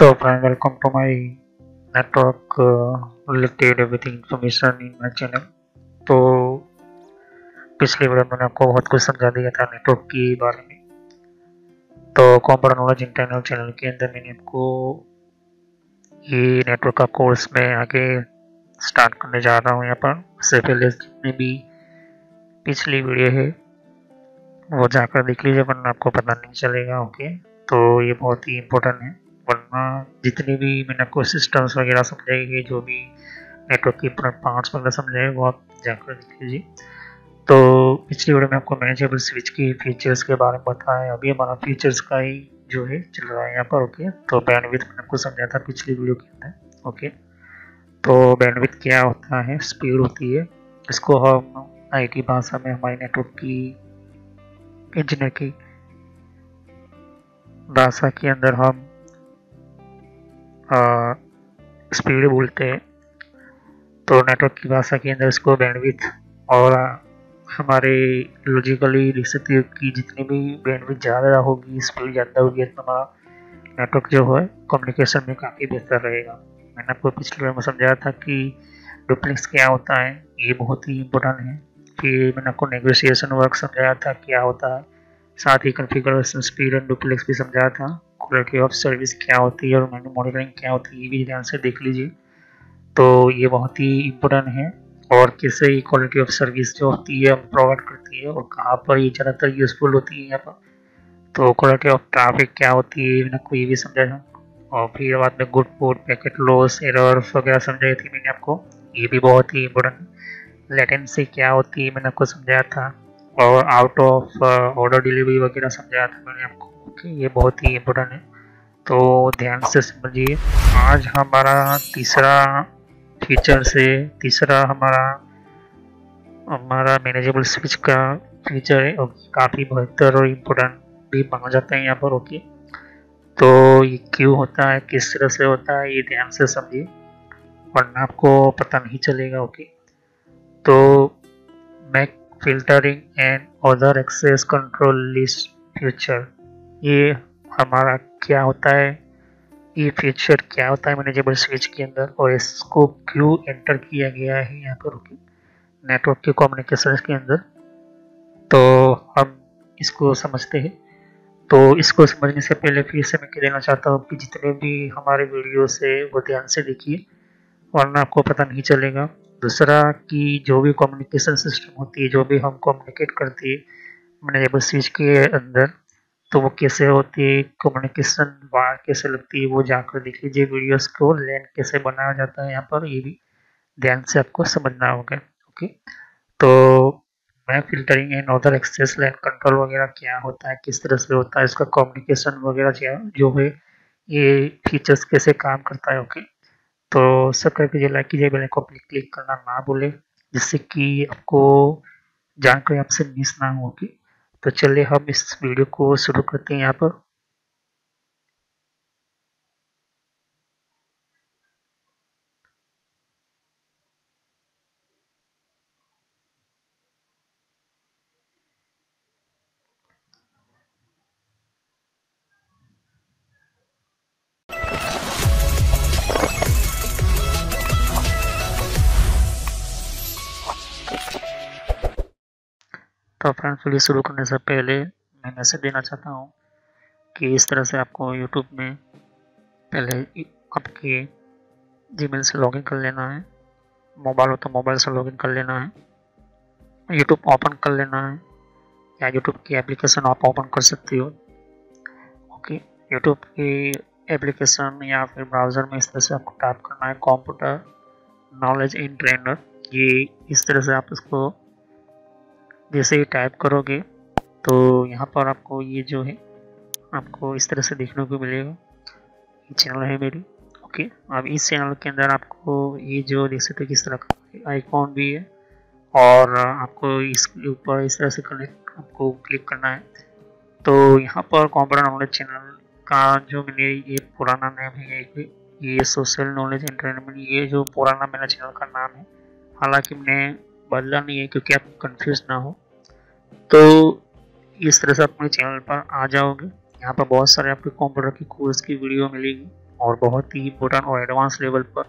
So friend, welcome to my network uh, related everything information in my channel. तो पिछले में मैंने आपको बहुत कुछ समझा दिया था नेटवर्क के बारे में। तो कंप्यूटर नॉलेज इंटरनल चैनल के अंदर मैंने आपको ये नेटवर्क का कोर्स में आगे स्टार्ट करने जा रहा हूँ यहाँ पर। उससे पहले जितनी भी पिछली वीडियो है वो जाकर देख लीजिए वरना आपको पता नहीं चलेगा ओके तो ये बहुत ही इम्पोर्टेंट है। जितने भी मैंने आपको सिस्टम्स वगैरह समझाई गई जो भी नेटवर्क के पार्ट्स वगैरह समझाए, वो आप जाकर देख लीजिए तो पिछली वीडियो में आपको मैनेजेबल स्विच की फीचर्स के बारे में बताया, अभी हमारा फीचर्स का ही जो है चल रहा है यहाँ पर ओके तो बैंडविथ मैंने आपको समझाया था पिछली वीडियो के अंदर ओके तो बैंडविथ क्या होता है? स्पीड होती है। इसको हम आईटी भाषा में हमारे नेटवर्क की इंजीनियर की भाषा के अंदर हम स्पीड बोलते हैं। तो नेटवर्क की भाषा के अंदर इसको बैंडविथ और हमारे लॉजिकली लिख सकते हो कि जितनी भी बैंडविथ ज़्यादा होगी स्पीड ज़्यादा होगी तो हमारा नेटवर्क जो है कम्युनिकेशन में काफ़ी बेहतर रहेगा। मैंने आपको पिछले बार में समझाया था कि डुप्लिक्स क्या होता है, ये बहुत ही इम्पोर्टेंट है। फिर मैंने आपको नेगोशिएशन वर्क समझाया था क्या होता है। साथ ही कन्फिगरेशन स्पीड एंड डुप्लिक्स भी समझाया था। क्वालिटी ऑफ़ सर्विस क्या होती है और मैन्यू मॉनिटरिंग क्या होती है, ये भी ध्यान से देख लीजिए। तो ये बहुत ही इम्पोर्टेंट है और कैसे ये क्वालिटी ऑफ़ सर्विस जो होती है, हम प्रोवाइड करती है और कहाँ पर ये ज़्यादातर यूजफुल होती है यहाँ पर। तो क्वालिटी ऑफ़ ट्रैफ़िक क्या होती है मैंने आपको ये भी समझाया और फिर बाद में good food packet loss error वगैरह समझाई थी मैंने आपको। ये भी बहुत ही इम्पोर्टेंट लेटेंसी क्या होती है, मैंने आपको समझाया था। और आउट ऑफ़ ऑर्डर डिलीवरी वगैरह समझाया था मैंने आपको। ये बहुत ही इम्पोर्टेंट है। तो ध्यान से समझिए, आज हमारा तीसरा फीचर से तीसरा हमारा हमारा मैनेजेबल स्विच का फीचर है काफ़ी बेहतर और इम्पोर्टेंट भी माना जाता है यहाँ पर, ओके। तो ये क्यों होता है, किस तरह से होता है, ये ध्यान से समझिए, वरना आपको पता नहीं चलेगा, ओके। तो MAC filtering and other access control list feature ये हमारा क्या होता है? ये फीचर क्या होता है? मैनेजेबल स्विच के अंदर और इसको क्यों एंटर किया गया है यहाँ पर नेटवर्क के कम्युनिकेशन के अंदर। तो हम इसको समझते हैं। तो इसको समझने से पहले फिर से मैं कह देना चाहता हूँ कि जितने भी हमारे वीडियो से वो ध्यान से देखिए, वरना आपको पता नहीं चलेगा। दूसरा कि जो भी कम्युनिकेशन सिस्टम होती है, जो भी हम कम्युनिकेट करते हैं मैनेजेबल स्विच के अंदर तो वो कैसे होती है कम्युनिकेशन वार कैसे लगती है, वो जाकर देख लीजिए वीडियोस को लैंड कैसे बनाया जाता है यहाँ पर, ये भी ध्यान से आपको समझना होगा ओके तो मैं filtering and other access land control वगैरह क्या होता है, किस तरह से होता है, इसका कम्युनिकेशन वगैरह क्या, जो है, ये फीचर्स कैसे काम करता है ओके तो सब करके जो लाइक कीजिए बेल को क्लिक करना ना बोले जिससे कि आपको जानकारी आपसे मिस ना हो ओके तो चलिए हम इस वीडियो को शुरू करते हैं यहाँ पर। फ्रेंड्स वीडियो शुरू करने से पहले मैं मैसेज देना चाहता हूँ कि इस तरह से आपको यूट्यूब में पहले आपके जीमेल से लॉगिन कर लेना है। मोबाइल हो तो मोबाइल से लॉगिन कर लेना है। यूट्यूब ओपन कर लेना है। या यूट्यूब की एप्लीकेशन आप ओपन कर सकते हो। ओके यूट्यूब की एप्लीकेशन या फिर ब्राउज़र में इस तरह से आपको टाइप करना है। कंप्यूटर नॉलेज इन ट्रेनर ये इस तरह से आप इसको जैसे ही टाइप करोगे तो यहाँ पर आपको ये जो है, आपको इस तरह से देखने को मिलेगा। ये चैनल है मेरी ओके अब इस चैनल के अंदर आपको ये जो देख सकते हो किस तरह का आईकॉन भी है, और आपको इसके ऊपर इस तरह से कनेक्ट आपको क्लिक करना है। तो यहाँ पर कॉम्प्यूटर नॉलेज चैनल का जो मैंने ये पुराना नाम है, ये सोशल नॉलेज एंटरटेनमेंट ये जो पुराना मेरा चैनल का नाम है, हालाँकि मैंने बदला नहीं है क्योंकि आप कंफ्यूज ना हो। तो इस तरह से आप मेरे चैनल पर आ जाओगे। यहाँ पर बहुत सारे आपके कंप्यूटर की कोर्स की वीडियो मिलेगी और बहुत ही इम्पोर्टेंट और एडवांस लेवल पर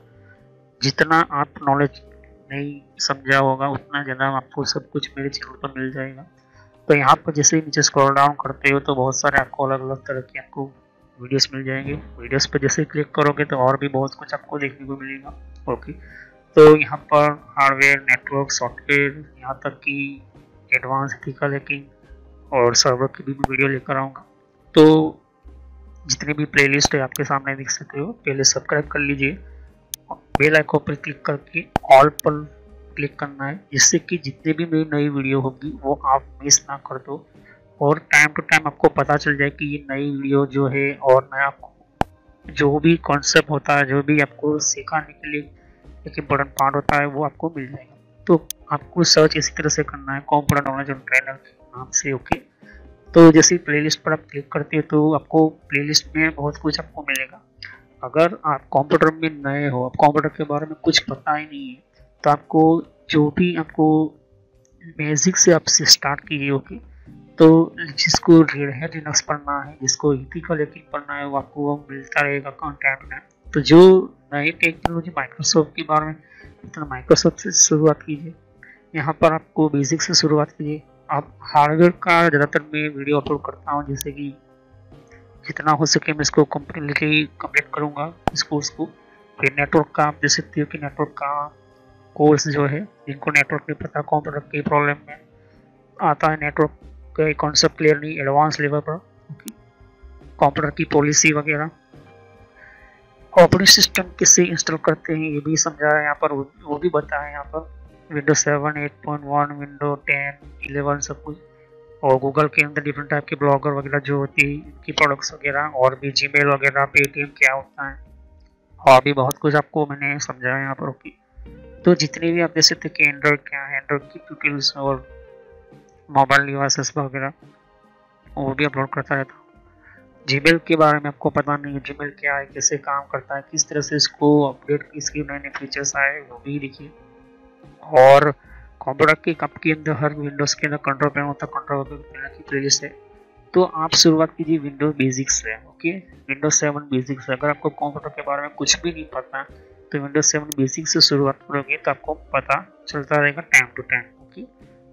जितना आप नॉलेज नहीं समझा होगा, उतना ज़्यादा आपको सब कुछ मेरे चैनल पर मिल जाएगा। तो यहाँ पर जैसे ही नीचे स्क्रॉल डाउन करते हो तो बहुत सारे आपको अलग अलग तरह के आपको वीडियोस मिल जाएँगे। वीडियोस पर जैसे क्लिक करोगे तो और भी बहुत कुछ आपको देखने को मिलेगा। ओके तो यहाँ पर हार्डवेयर नेटवर्क सॉफ्टवेयर यहाँ तक कि एडवांस एथिकल हैकिंग और सर्वर की भी वीडियो लेकर आऊँगा। तो जितनी भी प्लेलिस्ट है आपके सामने देख सकते हो, पहले सब्सक्राइब कर लीजिए बेल आइकन पर क्लिक करके ऑल पर क्लिक करना है, जिससे कि जितनी भी मेरी नई वीडियो होगी, वो आप मिस ना कर दो और टाइम टू टाइम आपको पता चल जाए कि ये नई वीडियो जो है और नया जो भी कॉन्सेप्ट होता है, जो भी आपको सिखाने के लिए एक इम्पोर्टेंट पार्ट होता है, वो आपको मिल जाएगा। तो आपको सर्च इसी तरह से करना है कॉम्प्यूटर नॉलेज और ट्रेनर नाम से ओके तो जैसे प्लेलिस्ट पर आप क्लिक करते हो तो आपको प्लेलिस्ट में बहुत कुछ आपको मिलेगा। अगर आप कंप्यूटर में नए हो, आप कंप्यूटर के बारे में कुछ पता ही नहीं है तो आपको जो भी आपको बेसिक से आपसे स्टार्ट कीजिए ओके तो जिसको रेड है लिनक्स पढ़ना है, जिसको का लेकिन पढ़ना है, वो आपको वो मिलता रहेगा कॉन्टैक्ट में। तो जो नई टेक्नोलॉजी माइक्रोसॉफ्ट के बारे में तो माइक्रोसॉफ्ट से शुरुआत कीजिए। यहाँ पर आपको बेसिक से शुरुआत कीजिए। आप हार्डवेयर का ज़्यादातर मैं वीडियो अपलोड करता हूँ, जैसे कि जितना हो सके मैं इसको कम्प्लीटली कंप्लीट करूँगा इस कोर्स को। फिर नेटवर्क का आप देख सकते हो कि नेटवर्क का कोर्स जो है, जिनको नेटवर्क नहीं पता कंप्यूटर की प्रॉब्लम में आता है नेटवर्क का कॉन्सेप्ट क्लियर नहीं एडवांस लेवल पर कंप्यूटर की पॉलिसी वगैरह। ऑपरेटिंग सिस्टम किससे इंस्टॉल करते हैं, ये भी समझा है यहाँ पर, वो भी बताया यहाँ पर। Window seven eight point one window ten eleven सब कुछ। और गूगल के अंदर डिफरेंट टाइप के ब्लॉगर वगैरह जो होती है, इनकी प्रोडक्ट्स वगैरह, और भी जी वगैरह पेटीएम क्या होता है, और भी बहुत कुछ आपको मैंने समझाया यहाँ पर, ओके। तो जितने भी आप देख सकते कि एंड्रॉयड क्या है एंड्रॉयड की ट्यूटोरियल्स और मोबाइल डिवाइसेस वगैरह, वो भी अपलोड करता रहता हूँ। जीमेल के बारे में आपको पता नहीं है। जीमेल क्या है, कैसे काम करता है, किस तरह से इसको अपडेट इसकी नए नए फीचर्स आए, वो भी देखिए। और कंप्यूटर के कप के अंदर, हर विंडोज़ के अंदर कंट्रोल पैनल होता है कंट्रोल पैनल की प्लेलिस्ट है। तो आप शुरुआत कीजिए विंडोज़ बेसिक्स से ओके विंडोज़ सेवन बेसिक्स अगर आपको कंप्यूटर के बारे में कुछ भी नहीं पता तो विंडोज़ सेवन बेसिक से शुरुआत करोगे तो आपको पता चलता रहेगा टाइम टू टाइम ओके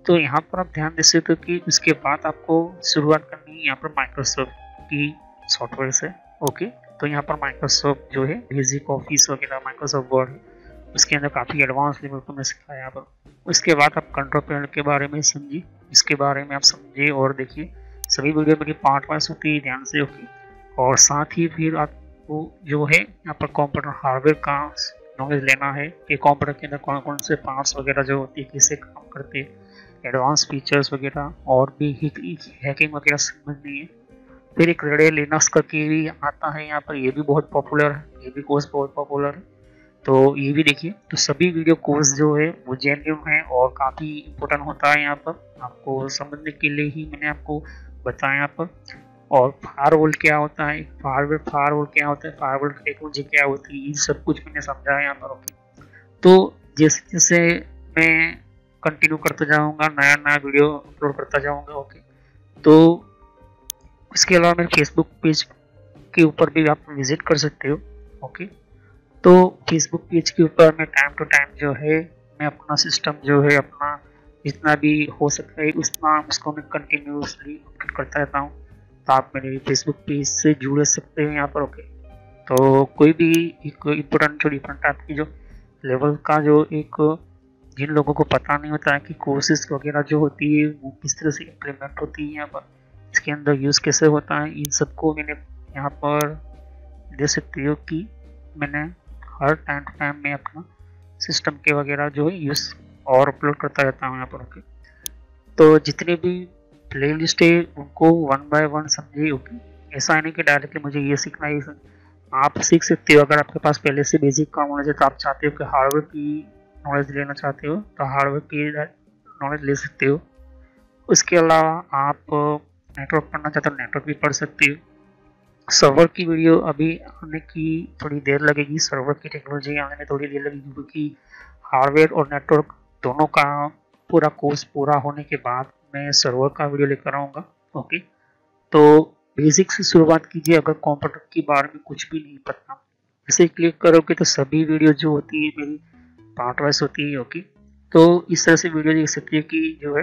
तो यहाँ पर आप ध्यान दे सकते हो कि उसके बाद आपको शुरुआत करनी है यहाँ पर माइक्रोसॉफ्ट की सॉफ्टवेयर से। ओके तो यहाँ पर माइक्रोसॉफ्ट जो है बेसिक ऑफ़िस वगैरह माइक्रोसॉफ्ट वर्ड उसके अंदर काफ़ी एडवांस लेवल को मैं सिखाया यहाँ पर। उसके बाद आप कंट्रोल पैनल के बारे में समझिए। इसके बारे में आप समझिए और देखिए। सभी वीडियो मेरी पार्ट वाइज होती है, ध्यान से ओके और साथ ही फिर आपको जो है, यहाँ पर कंप्यूटर हार्डवेयर का नॉलेज लेना है कि कंप्यूटर के अंदर कौन कौन से पार्ट्स वगैरह जो होती है, किसे काम करते हैं एडवांस फीचर्स वगैरह और भी हैकिंग वगैरह समझनी है। फिर एक रेडे लिनक्स करके भी आता है यहाँ पर, ये भी बहुत पॉपुलर है, ये भी कोर्स बहुत पॉपुलर है। तो ये भी देखिए तो सभी वीडियो कोर्स जो है, वो जेन्यून है और काफ़ी इम्पोर्टेंट होता है यहाँ पर। आपको समझने के लिए ही मैंने आपको बताया यहाँ पर। और फायर क्या होता है फायर फायर क्या होता है फायर टेक्नोलॉजी क्या होती है, ये सब कुछ मैंने समझा यहाँ पर ओके तो जैसे जैसे मैं कंटिन्यू करता जाऊँगा नया नया वीडियो अपलोड करता जाऊँगा ओके तो इसके अलावा मेरे फेसबुक पेज के ऊपर भी आप विज़िट कर सकते हो ओके तो फेसबुक पेज के ऊपर मैं टाइम टू टाइम जो है, मैं अपना सिस्टम जो है, अपना जितना भी हो सकता है, उतना उसको मैं कंटिन्यूसली अपडेट करता रहता हूँ। तो आप मेरे फेसबुक पेज से जुड़ सकते हैं यहाँ पर ओके तो कोई भी एक इम्पोर्टेंट जो डिफरेंट टाइप की जो लेवल का जो एक, जिन लोगों को पता नहीं होता है कि कोर्सेज वगैरह जो होती है, वो किस तरह से इम्प्लीमेंट होती है यहाँ पर। इसके अंदर यूज़ कैसे होता है, इन सबको मैंने यहाँ पर दे सकती हो कि मैंने हर टाइम टू टाइम में अपना सिस्टम के वगैरह जो है यूज़ और अपलोड करता रहता हूँ यहाँ पर ओके तो जितने भी प्ले लिस्ट है, उनको वन बाय वन समझिए ओके ऐसा नहीं कि डायरेक्टली मुझे ये सीखना है आप सीख सकते हो। अगर आपके पास पहले से बेसिक का नॉलेज है तो आप चाहते हो कि हार्डवेयर की नॉलेज लेना चाहते हो तो हार्डवेयर की नॉलेज ले सकते हो। उसके अलावा आप नेटवर्क पढ़ना चाहते हो नेटवर्क भी पढ़ सकते हो। सर्वर की वीडियो अभी आने की थोड़ी देर लगेगी। सर्वर की टेक्नोलॉजी आने में थोड़ी देर लगेगी क्योंकि हार्डवेयर और नेटवर्क दोनों का पूरा कोर्स पूरा होने के बाद मैं सर्वर का वीडियो लेकर आऊँगा। ओके तो बेसिक से शुरुआत कीजिए। अगर कंप्यूटर के बारे में कुछ भी नहीं पता, इसे क्लिक करोगे तो सभी वीडियो जो होती है, मेरी पार्ट वाइज होती है। ओके तो इस तरह से वीडियो देख सकती है कि जो है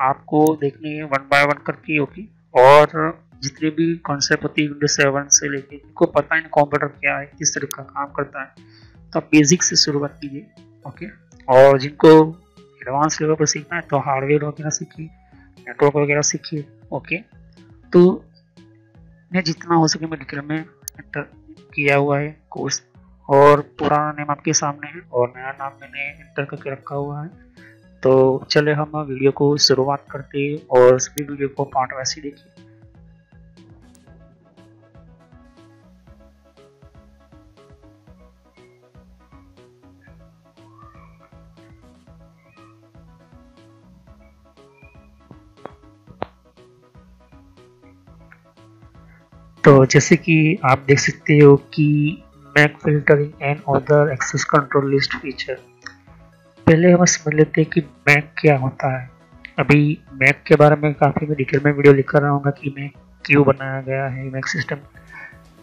आपको देखनी है वन बाय वन करके होगी। और जितने भी कॉन्सेप्ट होती है विंडो सेवन से लेके, इनको पता है कंप्यूटर क्या है, किस तरह का काम करता है तो आप बेसिक से शुरुआत कीजिए ओके और जिनको एडवांस लेवल पर सीखना है तो हार्डवेयर वगैरह सीखिए नेटवर्क वगैरह सीखिए ओके तो मैं जितना हो सके मैं डिटेल में किया हुआ है कोर्स और पुराना नेम आपके सामने है, और नया नाम मैंने इंटर करके रखा हुआ है। तो चले हम वीडियो को शुरुआत करते हैं और सभी वीडियो को पार्ट वैसे देखिए। तो जैसे कि आप देख सकते हो कि MAC filtering and other access control list feature पहले हम समझ लेते हैं कि मैक क्या होता है। अभी मैक के बारे में काफ़ी मैं डिटेल में वीडियो लिख कर रहा हूँ कि मैक क्यों बनाया गया है MAC system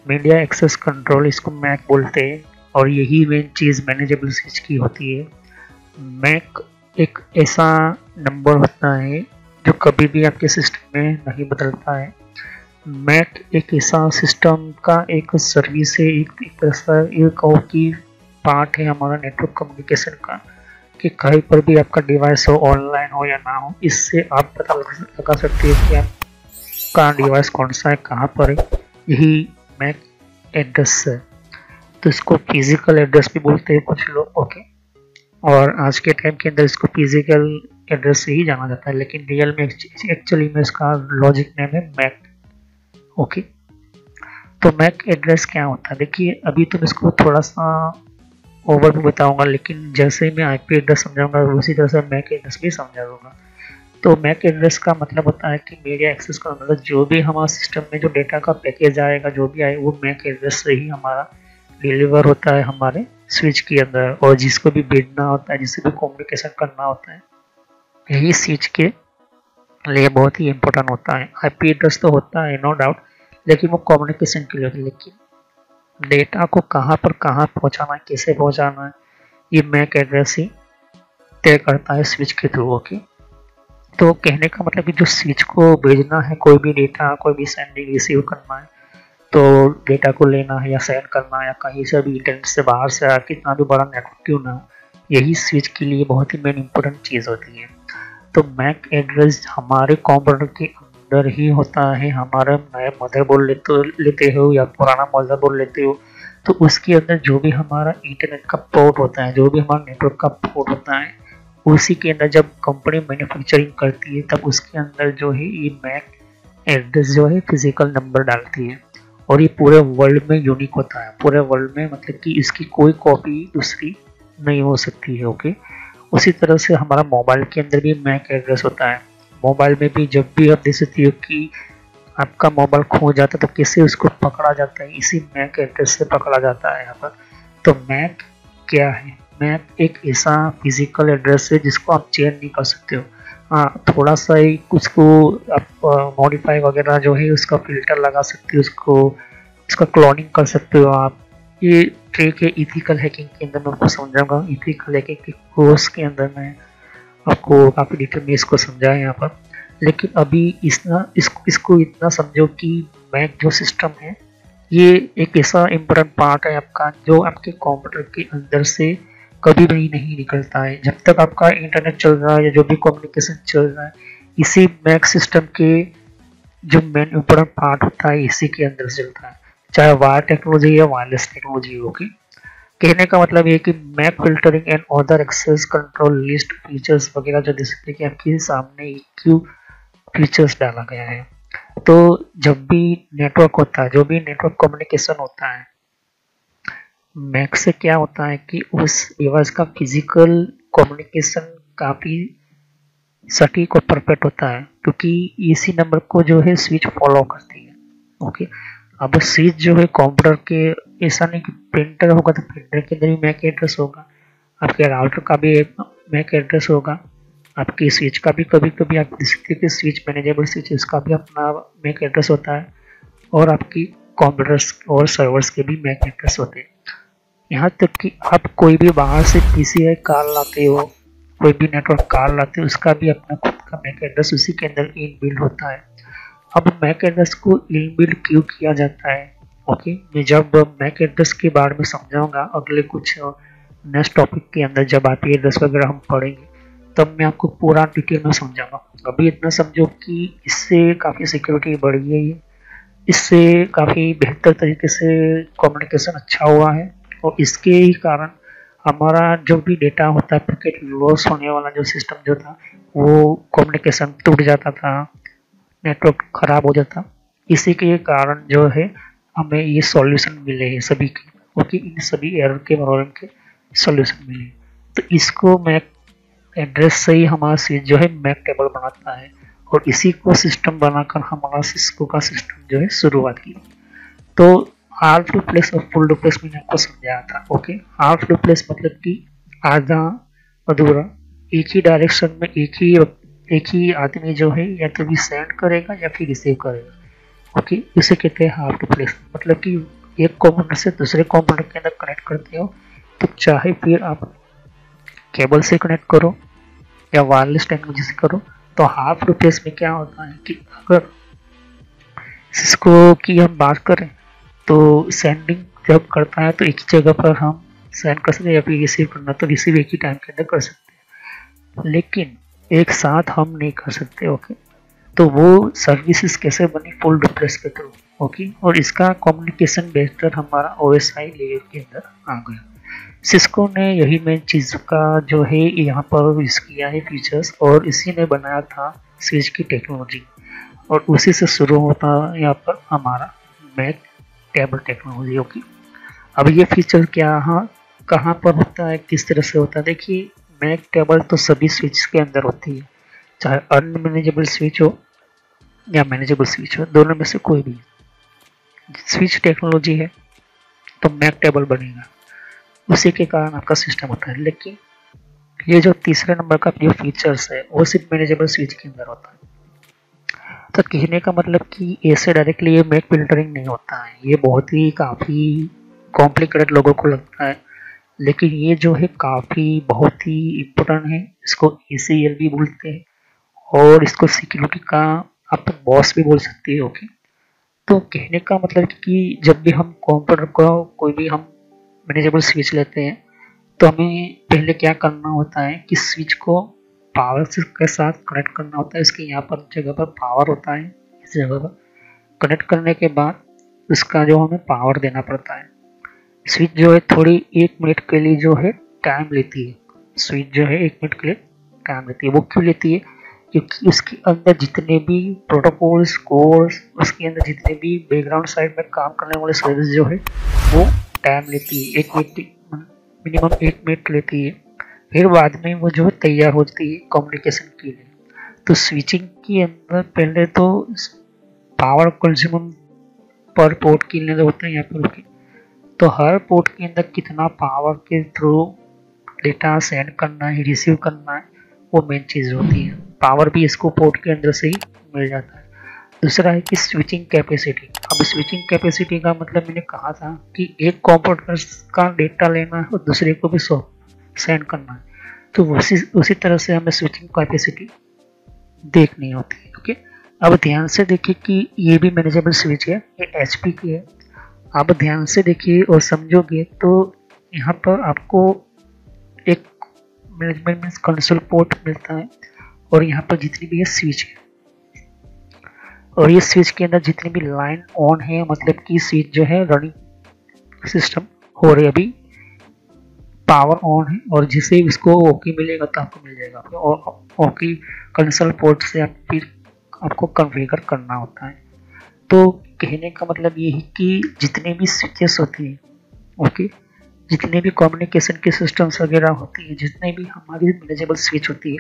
media access control इसको मैक बोलते हैं और यही मेन चीज़ मैनेजेबल स्विच की होती है। मैक एक ऐसा नंबर होता है जो कभी भी आपके सिस्टम में नहीं बदलता है। मैक एक ऐसा सिस्टम का एक सर्विस है, एक एक ऐसा, एक और की पार्ट है हमारा नेटवर्क कम्युनिकेशन का। कि कहीं पर भी आपका डिवाइस हो ऑनलाइन हो या ना हो, इससे आप पता लगा सकते हैं कि आपका डिवाइस कौन सा है, कहाँ पर है। यही मैक एड्रेस है। तो इसको फ़िज़िकल एड्रेस भी बोलते हैं कुछ लोग ओके और आज के टाइम के अंदर इसको फ़िज़िकल एड्रेस से ही जाना जाता है, लेकिन रियल में एक्चुअली में इसका लॉजिक नेम है मैक ओके तो मैक एड्रेस क्या होता है? देखिए, अभी तो मैं इसको थोड़ा सा ओवर भी बताऊँगा, लेकिन जैसे ही मैं आईपी एड्रेस समझाऊँगा, उसी तरह से मैक एड्रेस भी समझा दूँगा तो मैक एड्रेस का मतलब होता है कि मीडिया एक्सेस का मतलब जो भी हमारे सिस्टम में जो डेटा का पैकेज आएगा, जो भी आए, वो मैक एड्रेस से ही हमारा डिलीवर होता है हमारे स्विच के अंदर। और जिसको भी भेजना होता है, जिससे भी कम्युनिकेशन करना होता है, यही स्विच के लिए बहुत ही इंपॉर्टेंट होता है। आईपी एड्रेस तो होता है नो डाउट लेकिन वो कम्युनिकेशन के लिए लेकिन डेटा को कहाँ पर कहाँ पहुँचाना है, कैसे पहुँचाना है, ये मैक एड्रेस ही तय करता है स्विच के थ्रू, ओके? तो कहने का मतलब कि जो स्विच को भेजना है, कोई भी डेटा, कोई भी सेंडिंग रिसीव करना है तो डेटा को लेना है या सेंड करना है या कहीं से भी इंटरनेट से बाहर से आ कितना भी बड़ा नेटवर्क क्यों ना यही स्विच के लिए बहुत ही मेन इंपॉर्टेंट चीज़ होती है। तो मैक एड्रेस हमारे कंप्यूटर के अंदर ही होता है। हमारा नया मदरबोर्ड लेते लेते हो या पुराना मदरबोर्ड लेते हो तो उसके अंदर जो भी हमारा इंटरनेट का पोर्ट होता है, जो भी हमारा नेटवर्क का पोर्ट होता है, उसी के अंदर जब कंपनी मैन्युफैक्चरिंग करती है, तब उसके अंदर जो है ये मैक एड्रेस जो है फ़िज़िकल नंबर डालती है। और ये पूरे वर्ल्ड में यूनिक होता है। पूरे वर्ल्ड में मतलब कि इसकी कोई कॉपी दूसरी नहीं हो सकती है ओके उसी तरह से हमारा मोबाइल के अंदर भी मैक एड्रेस होता है। मोबाइल में भी जब भी आप देख सकते हो कि आपका मोबाइल खो जाता है तो कैसे उसको पकड़ा जाता है? इसी मैक एड्रेस से पकड़ा जाता है यहाँ पर। तो मैक क्या है? मैक एक ऐसा फ़िज़िकल एड्रेस है जिसको आप चेंज नहीं कर सकते हो। हाँ थोड़ा सा ही उसको आप मॉडिफाई वगैरह जो है उसका फ़िल्टर लगा सकते हो, उसको, उसका क्लोनिंग कर सकते हो आप। ये ट्रेक है इथिकल हैकिंग के अंदर, मैं आपको समझाऊँगा। इथिकल हैकिंग के कोर्स के अंदर मैं आपको काफ़ी डिटेल में इसको समझाया यहाँ पर। लेकिन अभी इसना, इसको इसको इतना समझो कि मैक जो सिस्टम है, ये एक ऐसा इम्पोर्टेंट पार्ट है आपका, जो आपके कंप्यूटर के अंदर से कभी भी नहीं निकलता है। जब तक आपका इंटरनेट चल रहा है या जो भी कम्युनिकेशन चल रहा है, इसी मैक सिस्टम के जो मेन इम्पोर्टेंट पार्ट होता है, इसी के अंदर से चलता है। चाहे वायर टेक्नोलॉजी या वायरलेस टेक्नोलॉजी होगी कहने का मतलब ये कि MAC filtering and other access control list features वगैरह जो सकते कि आपके सामने क्यू फीचर्स डाला गया है। तो जब भी नेटवर्क होता है, जो भी नेटवर्क कम्युनिकेशन होता है मैक से क्या होता है कि उस डिवाइस का फ़िज़िकल कम्युनिकेशन काफ़ी सटीक और परफेक्ट होता है, क्योंकि इसी नंबर को जो है स्विच फॉलो करती है। ओके अब स्विच जो है कंप्यूटर के, ऐसा नहीं कि प्रिंटर होगा तो प्रिंटर के अंदर भी मैक एड्रेस होगा। आपके राउटर का भी एक मैक एड्रेस होगा। आपकी स्विच का भी कभी कभी आप देख सकते स्विच मैनेजेबल स्विच इसका भी अपना मैक एड्रेस होता है और आपकी कंप्यूटर्स और सर्वर्स के भी मैक एड्रेस होते हैं। यहाँ तक कि आप कोई भी बाहर से पीसीआई कार लाते हो, कोई भी नेटवर्क कार लाते हो, उसका भी अपना खुद का मैक एड्रेस उसी के अंदर इन बिल्ड होता है। अब मैक एड्रेस को इन बिल्ड क्यों किया जाता है? ओके मैं जब मैक एड्रेस के बारे में समझाऊँगा, अगले कुछ नेक्स्ट टॉपिक के अंदर जब आईपी एड्रेस वगैरह हम पढ़ेंगे, तब मैं आपको पूरा डिटेल में समझाऊँगा। अभी इतना समझो कि इससे काफ़ी सिक्योरिटी बढ़ है इससे काफ़ी बेहतर तरीके से कम्युनिकेशन अच्छा हुआ है। और इसके ही कारण हमारा जो भी डेटा होता है पैकेट लॉस होने वाला जो सिस्टम जो था, वो कम्युनिकेशन टूट जाता था। नेटवर्क खराब हो जाता। इसी के कारण जो है, हमें ये सॉल्यूशन मिले हैं सभी के ओके इन सभी एरर के प्रॉब्लम के सॉल्यूशन मिले। तो इसको मैक एड्रेस से ही हमारा स्विच जो है मैक टेबल बनाता है। और इसी को सिस्टम बनाकर हमारा सिस्को का सिस्टम जो है, शुरुआत की। तो हाफ़ प्लेस और फुल डुप्लेस मैंने आपको समझाया था ओके हाफ़ डुप्लेस मतलब कि आधा, अधूरा, एक ही डायरेक्शन में एक ही एक ही आदमी जो है या तो भी सेंड करेगा या फिर रिसीव करेगा। ओके इसे कहते हैं हाफ़ डुप्लेस मतलब कि एक कंप्यूटर से दूसरे कंप्यूटर के अंदर कनेक्ट करते हो तो चाहे फिर आप केबल से कनेक्ट करो या वायरलेस टेक्नोलॉजी से करो तो हाफ़ रिप्लेस में क्या होता है कि अगर सिस्को की हम बात करें तो सेंडिंग जब करता है तो एक ही जगह पर हम सेंड कर सकते हैं या फिर रिसीव करना तो रिसीव एक ही टाइम के अंदर कर सकते हैं। लेकिन एक साथ हम नहीं कर सकते ओके तो वो सर्विसेज़ कैसे बनी? फुल रिप्लेस के थ्रू ओके और इसका कम्युनिकेशन बेहतर हमारा ओ एस आई लेयर के अंदर आ गया। सिस्को ने यही मेन चीज़ का जो है, यहाँ पर यूज़ किया है फीचर्स और इसी ने बनाया था स्विच की टेक्नोलॉजी और उसी से शुरू होता है यहाँ पर हमारा मैक टेबल टेक्नोलॉजी ओके अब ये फीचर क्या हाँ? कहाँ पर होता है? किस तरह से होता है? देखिए मैक टेबल तो सभी स्विच के अंदर होती है। चाहे अनमैनेजेबल स्विच हो या मैनेजेबल स्विच हो, दोनों में से कोई भी स्विच टेक्नोलॉजी है तो मैक टेबल बनेगा। उसी के कारण आपका सिस्टम होता है। लेकिन ये जो तीसरे नंबर का जो फीचर्स है, वो सिर्फ़ मैनेजेबल स्विच के अंदर होता है। तो कहने का मतलब कि ऐसे डायरेक्टली ये मैक फिल्टरिंग नहीं होता है। ये बहुत ही काफ़ी कॉम्प्लिकेटेड लोगों को लगता है। लेकिन ये जो है काफ़ी बहुत ही इम्पोर्टेंट है। इसको ए भी बोलते हैं और इसको सिक्योरिटी का आप बॉस भी बोल सकते हैं ओके तो कहने का मतलब कि जब भी हम कंप्यूटर को कोई भी हम मैनेजेबल स्विच लेते हैं तो हमें पहले क्या करना होता है कि स्विच को पावर के साथ कनेक्ट करना होता है। इसके यहाँ पर जगह पर पावर होता है, इस जगह पर। कनेक्ट करने के बाद उसका जो हमें पावर देना पड़ता है। स्विच जो है, थोड़ी एक मिनट के लिए जो है टाइम लेती है। स्विच जो है, एक मिनट के लिए टाइम लेती है। वो क्यों लेती है? क्योंकि उसके अंदर जितने भी प्रोटोकॉल्स कोर्स उसके अंदर जितने भी बैकग्राउंड साइड में काम करने वाले सर्विस जो है, वो टाइम लेती है। एक मिनट मिनिमम एक मिनट लेती है। फिर बाद में वो जो है, तैयार होती है कम्युनिकेशन के लिए। तो स्विचिंग के अंदर पहले तो पावर कंज्यूम पर पोर्ट के लिए होते हैं यहाँ पर तो हर पोर्ट के अंदर कितना पावर के थ्रू डेटा सेंड करना है रिसीव करना है, वो मेन चीज़ होती है। पावर भी इसको पोर्ट के अंदर से ही मिल जाता है। दूसरा है कि स्विचिंग कैपेसिटी अब स्विचिंग कैपेसिटी का मतलब मैंने कहा था कि एक कंप्यूटर का डेटा लेना है और दूसरे को भी सेंड करना है। तो उसी उसी तरह से हमें स्विचिंग कैपेसिटी देखनी होती है ओके अब ध्यान से देखिए कि ये भी मैनेजेबल स्विच है, ये एच की है आप ध्यान से देखिए और समझोगे तो यहाँ पर आपको एक मैनेजमेंट मीन्स कंसोल पोर्ट मिलता है और यहाँ पर जितनी भी ये स्विच है, और ये स्विच के अंदर जितनी भी लाइन ऑन है मतलब कि स्विच जो है रनिंग सिस्टम हो रही अभी पावर ऑन है और जिसे इसको ओके मिलेगा तो आपको मिल जाएगा। और ओके कंसोल पोर्ट से आप फिर आपको कन्फिगर करना होता है। तो कहने का मतलब ये है कि जितने भी स्विचेस होती हैं ओके जितने भी कम्युनिकेशन के सिस्टम्स वगैरह होती है, जितने भी हमारी मैनेजेबल स्विच होती है,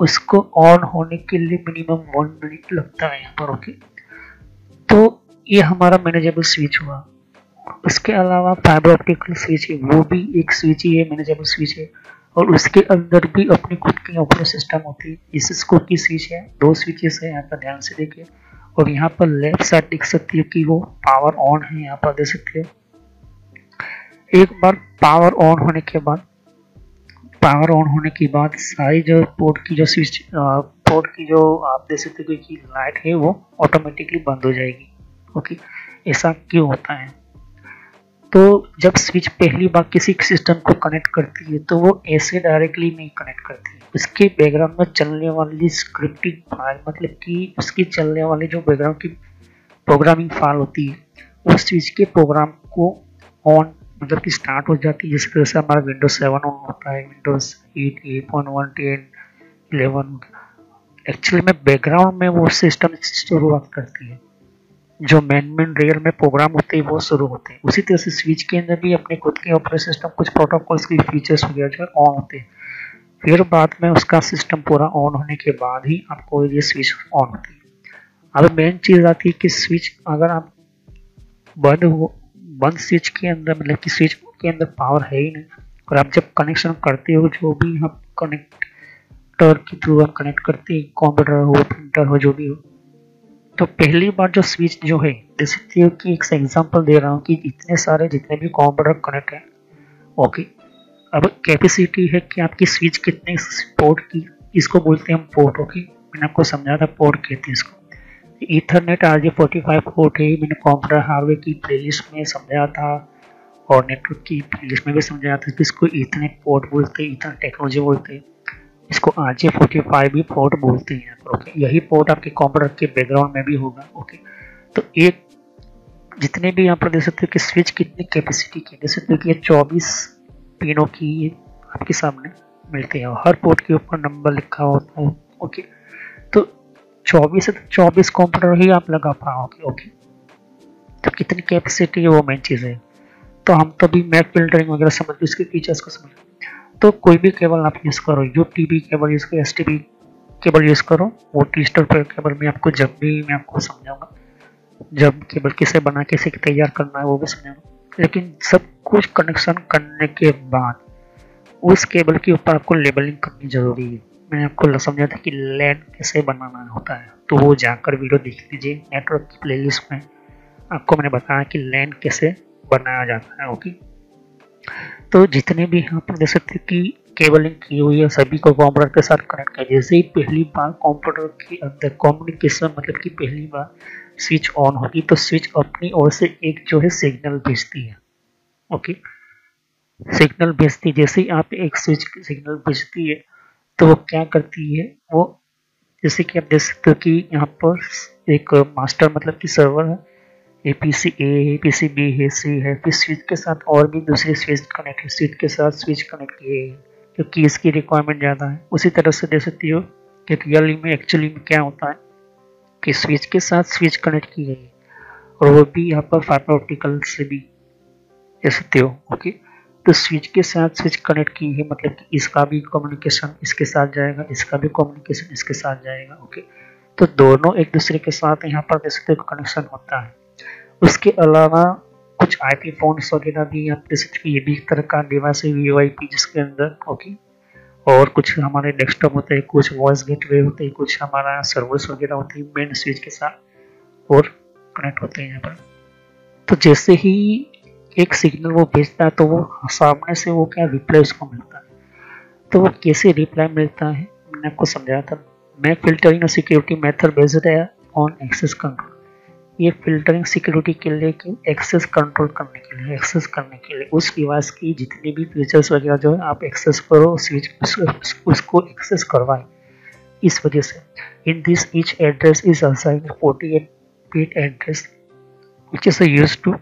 उसको ऑन होने के लिए मिनिमम वन मिनट लगता है यहाँ पर ओके तो ये हमारा मैनेजेबल स्विच हुआ। उसके अलावा फाइबर ऑप्टिकल स्विच है, वो भी एक स्विच ही है मैनेजेबल स्विच है। और उसके अंदर भी अपनी खुद की ऑपरेटिंग सिस्टम होती है। इस स्कोप की स्विच है, दो स्विचेस है, यहाँ पर ध्यान से देखिए। और यहाँ पर लेफ़्ट साइड देख सकती हो कि वो पावर ऑन है, यहाँ पर देख सकते हो। एक बार पावर ऑन होने के बाद पावर ऑन होने के बाद सारी जो पोर्ट की जो स्विच पोर्ट की जो आप देख सकते हो कि लाइट है वो ऑटोमेटिकली बंद हो जाएगी। ओके ऐसा क्यों होता है? तो जब स्विच पहली बार किसी सिस्टम को कनेक्ट करती है तो वो ऐसे डायरेक्टली नहीं कनेक्ट करती है। उसके बैकग्राउंड में चलने वाली स्क्रिप्टिंग फ़ाइल मतलब कि उसकी चलने वाली जो बैकग्राउंड की प्रोग्रामिंग फ़ाइल होती है, उस स्विच के प्रोग्राम को ऑन मतलब कि स्टार्ट हो जाती है। जिस तरह से हमारा विंडोज़ सेवन ऑन होता है windows eight eight point one ten eleven actually में बैकग्राउंड में वो सिस्टम शुरुआत करती है। जो मेन मेन रियल में प्रोग्राम होते हैं, वो शुरू होते हैं। उसी तरह से स्विच के अंदर भी अपने खुद के ऑपरेटिंग सिस्टम कुछ प्रोटोकॉल्स की फीचर्स वगैरह जो है ऑन होते हैं। फिर बाद में उसका सिस्टम पूरा ऑन होने के बाद ही आपको ये स्विच ऑन होती है। अब मेन चीज़ आती है कि स्विच अगर आप बंद हो, बंद स्विच के अंदर मतलब कि स्विच के अंदर पावर है ही नहीं, और आप जब कनेक्शन करते हो, जो भी हम कनेक्टर के थ्रू आप कनेक्ट करते हैं कंप्यूटर हो प्रिंटर हो, जो भी हो तो पहली बार जो स्विच जो है जैसे कि एक एग्जांपल दे रहा हूँ कि इतने सारे जितने भी कंप्यूटर कनेक्ट हैं ओके अब कैपेसिटी है कि आपकी स्विच कितने पोर्ट की, इसको बोलते हैं हम पोर्ट ओके मैंने आपको समझा था पोर्ट कहते हैं इसको। Ethernet R J forty five port है, मैंने कंप्यूटर हार्डवेयर की प्लेलिस्ट में समझाया था और नेटवर्क की प्लेलिस्ट में भी समझाया था कि इसको ईथरनेट पोर्ट बोलते हैं ईथर टेक्नोलॉजी बोलते हैं। इसको आर जे फोर्टी फाइव भी पोर्ट बोलते हैं। ओके यही पोर्ट आपके कंप्यूटर के बैकग्राउंड में भी होगा। ओके तो एक जितने भी यहाँ पर देख सकते हो कि स्विच कितनी कैपेसिटी की देख सकते हो कि ये चौबीस पिनों की आपके सामने मिलते हैं हर पोर्ट के ऊपर नंबर लिखा होता है। ओके तो चौबीस से चौबीस कंप्यूटर ही आप लगा पाओगे ओके तो कितनी कैपेसिटी है वो मेन चीज़ है। तो हम तो भी मैक फिल्टरिंग वगैरह समझ लो इसके फीचर्स को समझ तो कोई भी केबल आप यूज़ करो U T B cable use करो S T B cable use करो, वो टी टीस्टर पर केबल में आपको जब भी मैं आपको समझाऊँगा। जब केबल किसे बना, कैसे तैयार करना है, वो भी समझाऊँगा। लेकिन सब कुछ कनेक्शन करने के बाद उस केबल के ऊपर आपको लेबलिंग करनी ज़रूरी है। मैंने आपको समझा था कि लैंड कैसे बनाना होता है। तो वो जाकर वीडियो देख लीजिए नेटवर्क की प्लेलिस्ट में। आपको मैंने बताया कि लैंड कैसे बनाया जाता है ओके तो जितने भी यहाँ पर देख सकते कि केबलिंग की हुई है, सभी को कंप्यूटर के साथ कनेक्ट किया जैसे ही पहली बार कंप्यूटर के अंदर कम्युनिकेशन मतलब कि पहली बार स्विच ऑन होगी तो स्विच अपनी ओर से एक जो है सिग्नल भेजती है। ओके सिग्नल भेजती है जैसे ही आप एक स्विच सिग्नल भेजती है तो वो क्या करती है? वो जैसे कि आप देख सकते हो कि यहाँ पर एक मास्टर मतलब कि सर्वर है A P C A A P C B है सी है। फिर स्विच के साथ और भी दूसरे स्विच कनेक्ट है। स्विच के साथ स्विच कनेक्ट किए हैं। क्योंकि इसकी रिक्वायरमेंट ज़्यादा है। उसी तरह से देख सकती हो कि रियली में एक्चुअली में क्या होता है कि स्विच के साथ स्विच कनेक्ट की गई है। और वो भी यहाँ पर फाइबर ऑप्टिकल से भी दे सकते हो। ओके तो स्विच के साथ स्विच कनेक्ट की है। मतलब कि इसका भी कम्युनिकेशन इसके साथ जाएगा, इसका भी कम्युनिकेशन इसके साथ जाएगा। ओके तो दोनों एक दूसरे के साथ यहाँ पर जैसे कनेक्शन होता है। उसके अलावा कुछ आई पी फोन्स वगैरह भी आप जैसे ये भी एक तरह का डिवाइस है वी आई पी जिसके अंदर ओके और कुछ हमारे डेस्कटॉप होते हैं, कुछ वॉइस गेटवे होते हैं, कुछ हमारा सर्विस वगैरह होती है मेन स्विच के साथ, और कनेक्ट होते हैं यहाँ पर। तो जैसे ही एक सिग्नल वो भेजता है तो वो सामने से वो क्या रिप्लाई उसको मिलता है। तो वो कैसे रिप्लाई मिलता है मैंने आपको समझाया था मैं फिल्टरिंग और सिक्योरिटी मेथड बेस्ड है ऑन एक्सेस कंट्रोल ये फिल्टरिंग सिक्योरिटी के लिए कि एक्सेस कंट्रोल करने के लिए एक्सेस करने के लिए। उस डिवाइस की जितनी भी फीचर्स वगैरह जो है आप एक्सेस करो स्विच उस, उसको एक्सेस करवाएँ। इस वजह से in this each address is assigned 48 bit address which is used to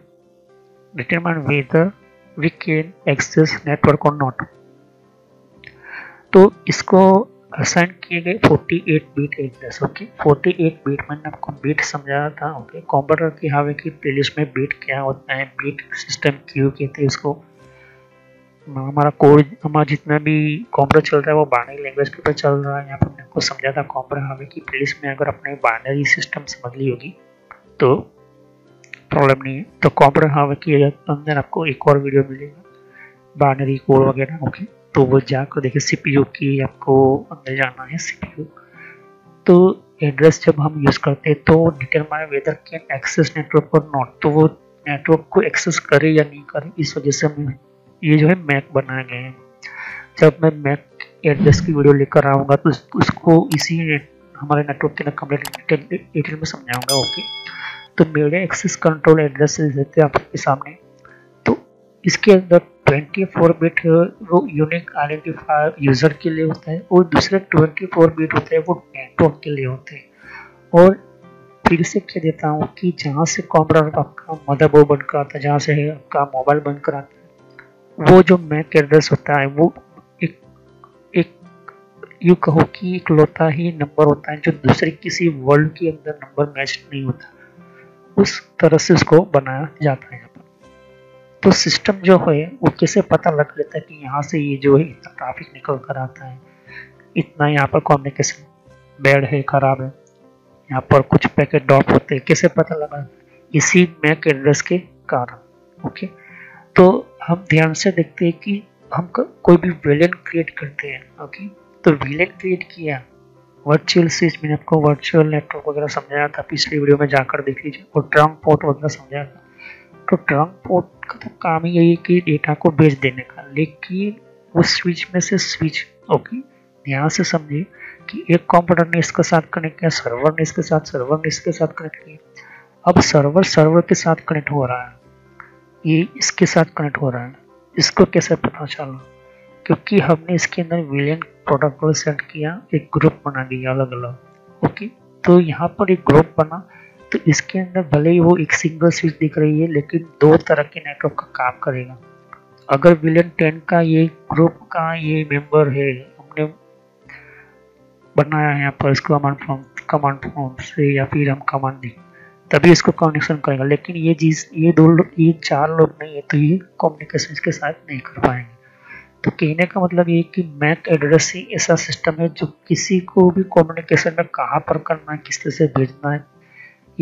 determine whether we can access network or not तो इसको असाइन किए गए 48 बीट एड्रेस ओके 48 बीट मैंने आपको बीट समझाया था ओके कंप्यूटर की हावे की प्लेलिस्ट में बीट क्या होता है बीट सिस्टम क्यों कहते हैं इसको हमारा कोड हमारा जितना भी कंप्यूटर चल रहा है वो बाइनरी लैंग्वेज के ऊपर चल रहा है। यहाँ पर मैंने आपको समझा था कंप्यूटर हावे की प्लेलिस्ट में अगर अपने बाइनरी सिस्टम समझ ली होगी तो प्रॉब्लम नहीं है। तो कंप्यूटर हावे की अंदर आपको एक और वीडियो मिलेगा बाइनरी कोड वगैरह ओके तो वो जाकर देखिए सीपीयू की आपको अंदर जाना है सीपीयू तो एड्रेस जब हम यूज़ करते हैं तो determine whether can access network और नॉट तो वो नेटवर्क को एक्सेस करे या नहीं करे, इस वजह से हम ये जो है मैक बनाए गए हैं। जब मैं मैक एड्रेस की वीडियो लेकर आऊँगा तो उसको इसी हमारे नेटवर्क के ना कंप्लीट डिटेल में समझाऊँगा ओके तो मेरे एक्सेस कंट्रोल एड्रेस देते हैं आपके सामने। तो इसके अंदर 24 बिट वो यूनिक आइडेंटिफायर यूज़र के लिए होता है। और दूसरे 24 बिट होते हैं, वो नेटवर्क के लिए होते हैं। और फिर से कह देता हूँ कि जहाँ से कंप्यूटर आपका मदरबोर्ड बनकर आता है, जहाँ से आपका मोबाइल बनकर आता है, वो जो मैक एड्रेस होता है, वो एक एक, यू कहो कि एक लोता ही नंबर होता है, जो दूसरे किसी वर्ल्ड के अंदर नंबर मैच नहीं होता। उस तरह से उसको बनाया जाता है। तो सिस्टम जो है, वो कैसे पता लग लेता है कि यहाँ से ये जो है, इतना ट्रैफ़िक निकल कर आता है? इतना यहाँ पर कम्युनिकेशन बैड है, खराब है? यहाँ पर कुछ पैकेट ड्रॉप होते हैं, कैसे पता लगा? इसी मैक एड्रेस के कारण ओके तो हम ध्यान से देखते हैं कि हम कोई भी वेलेन क्रिएट करते हैं ओके तो वेलेन क्रिएट किया वर्चुअल स्विच मैंने आपको वर्चुअल नेटवर्क वगैरह समझाया था, पिछली वीडियो में जाकर देख लीजिए, और ट्रंक पोर्ट वगैरह समझाया था। तो ट्रंक पोर्ट का तो काम ही यही है कि डेटा को भेज देने का। लेकिन उस स्विच में से स्विच ओके ध्यान से समझिए कि एक कंप्यूटर ने इसके साथ कनेक्ट किया सर्वर ने इसके साथ सर्वर ने इसके साथ कनेक्ट किया। अब सर्वर सर्वर के साथ कनेक्ट हो रहा है। ये इसके साथ कनेक्ट हो रहा है। इसको कैसे पता चला? क्योंकि हमने इसके अंदर विलियन प्रोटोकॉल सेट किया, एक ग्रुप बना दिया अलग अलग ओके तो यहाँ पर एक ग्रुप बना। तो इसके अंदर भले ही वो एक सिंगल स्विच दिख रही है, लेकिन दो तरह के नेटवर्क का काम करेगा। अगर विलियन टेन का ये ग्रुप का ये मेंबर है, हमने बनाया है यहाँ पर इसको कमांड फॉर्म कमांड फॉर्म से या फिर हम कमांड दें, तभी इसको कम्युनिकेशन करेगा। लेकिन ये चीज़ ये दो लोग, ये चार लोग नहीं है तो ये कम्युनिकेशन इसके साथ नहीं कर पाएँगे। तो कहने का मतलब ये कि मैक एड्रेस ही ऐसा सिस्टम है जो किसी को भी कम्युनिकेशन में कहाँ पर करना है, किस तरह से भेजना है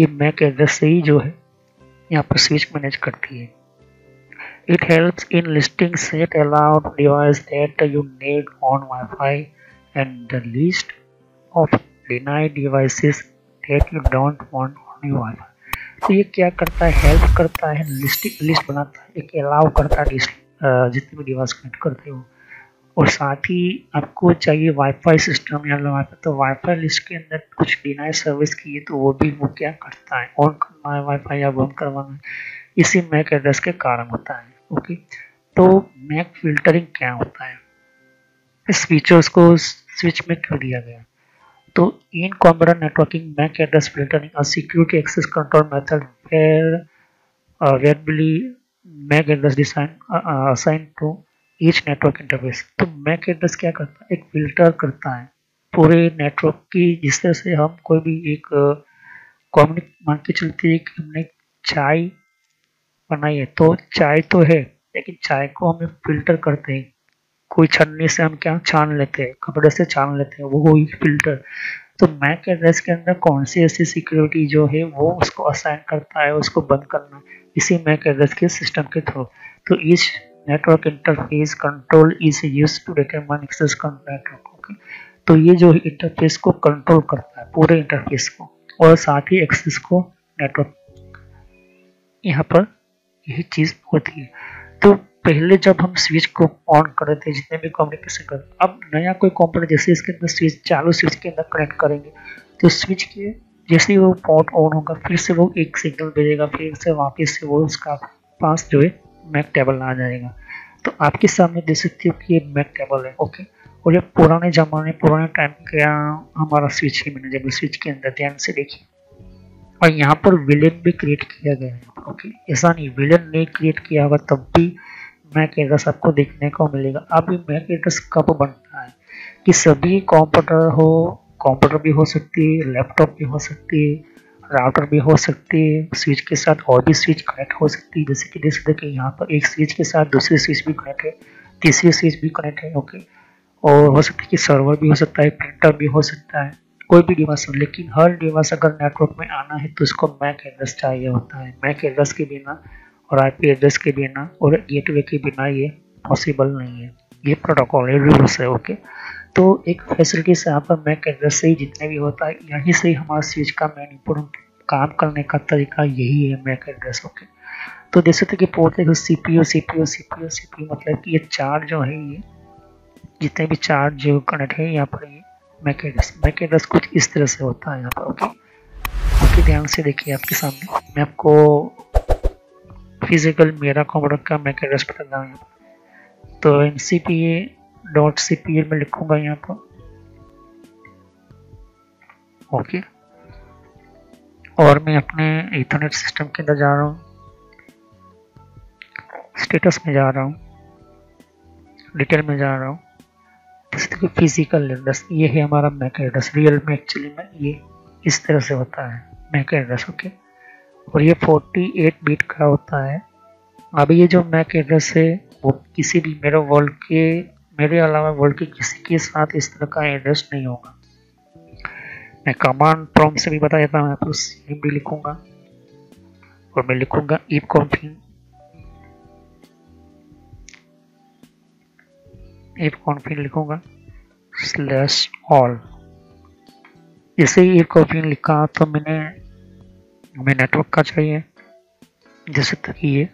ये मैक एड्रेस से ही जो है, यहाँ पर स्विच मैनेज करती है। It helps in listing set allowed device that you need on wifi and the list of denied devices that you don't want on your wifi तो ये क्या करता है? हेल्प करता है लिस्टिंग लिस्ट बनाता है, एक अलाउ करता है जितने भी डिवाइस कनेक्ट करते हो। और साथ ही आपको चाहिए वाईफाई सिस्टम या वाईफाई तो वाईफाई लिस्ट के अंदर कुछ डिनाई सर्विस की है तो वो भी वो क्या करता है? ऑन करना है वाईफाई या बंद करवाना है? इसी मैक एड्रेस के कारण होता है ओके तो मैक फिल्टरिंग क्या होता है? इस फीचर्स को स्विच में कर दिया गया? तो in computer networking MAC address filtering और security access control method where verbally MAC address design assign to each network interface तो मैक एड्रेस क्या करता है? एक फ़िल्टर करता है पूरे नेटवर्क की, जिस तरह से हम कोई भी एक कॉम्युनिक मान के चलते हैं कि हमने चाय बनाई है तो चाय तो है, लेकिन चाय को हम फ़िल्टर करते हैं। कोई छन्नी से हम क्या छान लेते हैं? कपड़े से छान लेते हैं, वो वही फ़िल्टर तो मैक एड्रेस के अंदर कौन सी ऐसी सिक्योरिटी जो है, वो उसको असाइन करता है, उसको बंद करना। इसी मैक एड्रेस के सिस्टम के थ्रू तो इस interface control is used to determine access network, okay? तो ये जो इंटरफेस को कंट्रोल करता है, पूरे इंटरफेस को, और साथ ही एक्सेस को नेटवर्क यहाँ पर यही चीज़ होती है तो पहले जब हम स्विच को ऑन कर रहे थे, जितने भी कम्युनिकेशन कर अब नया कोई कंपोनेंट जैसे इसके अंदर स्विच चालू स्विच के अंदर कनेक्ट करेंगे तो स्विच के जैसे ही वो पॉट ऑन होगा, फिर से वो एक सिग्नल भेजेगा, फिर से वापस से वो उसका पास जो है मैक टेबल आ जाएगा। तो आपके सामने देख सकते हो कि ये मैक टेबल है ओके और ये पुराने जमाने, पुराने टाइम का हमारा स्विच है मैनेजेबल स्विच के अंदर ध्यान से देखिए और यहाँ पर विलेन भी क्रिएट किया गया है ओके ऐसा नहीं विलेन नहीं क्रिएट किया होगा, तब भी मैक एड्रेस आपको देखने को मिलेगा। अब मैक एड्रेस कब बनता है? कि सभी कंप्यूटर हो कंप्यूटर भी हो सकती है लैपटॉप भी हो सकती है राउटर भी हो सकती है। स्विच के साथ और भी स्विच कनेक्ट हो सकती है। जैसे कि देख सकते हैं यहाँ पर एक स्विच के साथ दूसरी स्विच भी कनेक्ट है, तीसरी स्विच भी कनेक्ट है, ओके। और हो सकता है कि सर्वर भी हो सकता है, प्रिंटर भी हो सकता है, कोई भी डिवाइस हो। लेकिन हर डिवाइस अगर नेटवर्क में आना है तो उसको मैक एड्रेस चाहिए होता है। मैक एड्रेस के बिना और आईपी एड्रेस के बिना और गेटवे के बिना ये पॉसिबल नहीं है। ये प्रोटोकॉल है, रूल्स है, ओके। तो एक फैसिलिटी से यहाँ पर मैक एड्रेस से ही जितने भी होता है, यहीं से ही हमारा स्विच का मेन इंपोर्टेंट काम करने का तरीका यही है मैक एड्रेस ओके तो देख सकते कि पोर्ट देखो C P O C P O C P O C P मतलब कि ये चार जो है ये, जितने भी चार जो कनेक्ट है यहाँ पर ये मैक एड्रेस मैक एड्रेस कुछ इस तरह से होता है यहाँ पर ओके ओके ध्यान से देखिए आपके सामने। मैं आपको फ़िज़िकल मेरा कंप्यूटर का मैक एड्रेस बता रहा हूँ तो N C P A dot C P A में लिखूँगा यहाँ पर। ओके। और मैं अपने इथरनेट सिस्टम के अंदर जा रहा हूँ। स्टेटस में जा रहा हूँ। डिटेल में जा रहा हूँ। जैसे फ़िज़िकल एड्रेस ये है हमारा मैक एड्रेस रियल में एक्चुअली में ये इस तरह से होता है मैक एड्रेस ओके और ये 48 बिट का होता है। अभी ये जो मैक एड्रेस है, वो किसी भी मेरे वर्ल्ड के मेरे अलावा वर्ल्ड के किसी के साथ इस तरह का एड्रेस नहीं होगा। मैं कमांड प्रॉम से भी बता देता हूँ, मैं सेम भी लिखूँगा। और मैं लिखूँगा इफ़ कॉन्फिन इफ़ कॉन्फिन लिखूँगा स्लैश ऑल जैसे इफ़ कॉन्फिन लिखा तो मैंने, हमें नेटवर्क का चाहिए। जैसे तक ये।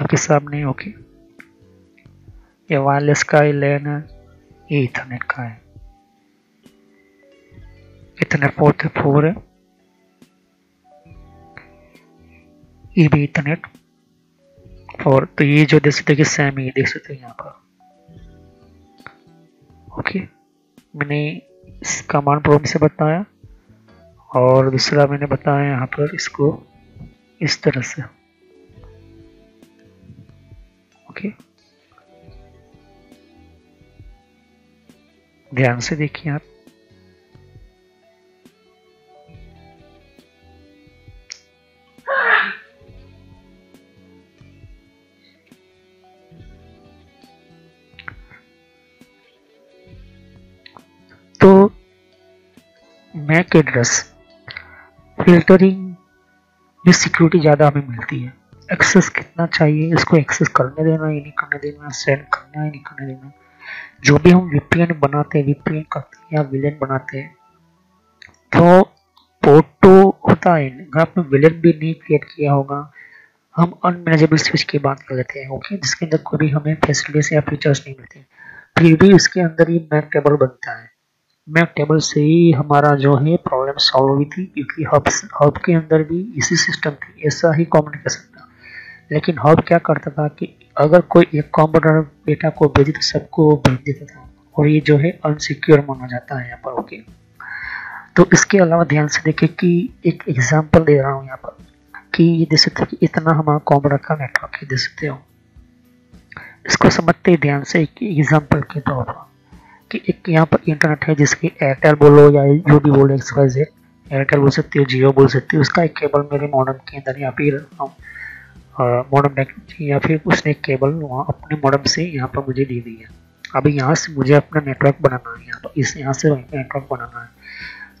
आपके सामने ओके ये वायरलेस का ही लेन है ये इथरनेट का है इथरनेट पोर्ट है फोर है ये भी इथरनेट फोर तो ये जो देख सकते सेम ही देख सकते हैं यहाँ पर। ओके मैंने इस कमांड प्रोम से बताया और दूसरा मैंने बताया यहाँ पर इसको इस तरह से। ओके ध्यान से देखिए आप। तो मैक एड्रेस फिल्टरिंग में सिक्योरिटी ज़्यादा हमें मिलती है। एक्सेस कितना चाहिए, इसको एक्सेस करने देना, या नहीं करने देना सेंड करना, या नहीं करने देना। जो भी हम वीपीएन बनाते हैं वीपीएन करते हैं या विलेन बनाते हैं तो पोर्ट तो होता है। अगर आपने विलेन भी नहीं क्रिएट किया होगा, हम अनमेनेजेबल स्विच की बात कर लेते हैं ओके जिसके अंदर कोई भी हमें फैसिलिटीज़ या फीचर्स नहीं मिलते। फिर भी इसके अंदर ही मैक टेबल बनता है। मैक टेबल से ही हमारा जो है प्रॉब्लम सॉल्व हुई थी, क्योंकि हब हब के अंदर भी इसी सिस्टम थी, ऐसा ही कम्युनिकेशन था लेकिन हब क्या करता था कि अगर कोई एक कंप्यूटर डेटा को भेजे तो सबको भेज देता था, और ये जो है अनसिक्योर माना जाता है यहाँ पर ओके तो इसके अलावा ध्यान से देखें कि एक एग्जांपल दे रहा हूँ यहाँ पर, कि ये देख सकते कि इतना हमारा कंप्यूटर का नेटवर्क है, देख सकते हो। इसको समझते ही ध्यान से एक एग्ज़ाम्पल के तौर पर, कि एक यहाँ पर इंटरनेट है, जिसकी एयरटेल बोलो या जो भी बोलो एक्स वाई एयरटेल बोल सकती हो जियो बोल सकती हो, उसका एक केबल मेरे मॉडर्न के अंदर यहाँ पे हूँ। मॉडम या फिर उसने केबल वहाँ अपने मॉडम से यहाँ पर मुझे दे दी है। अभी यहाँ से मुझे अपना नेटवर्क बनाना है, यहाँ पर इस यहाँ से नेटवर्क बनाना है।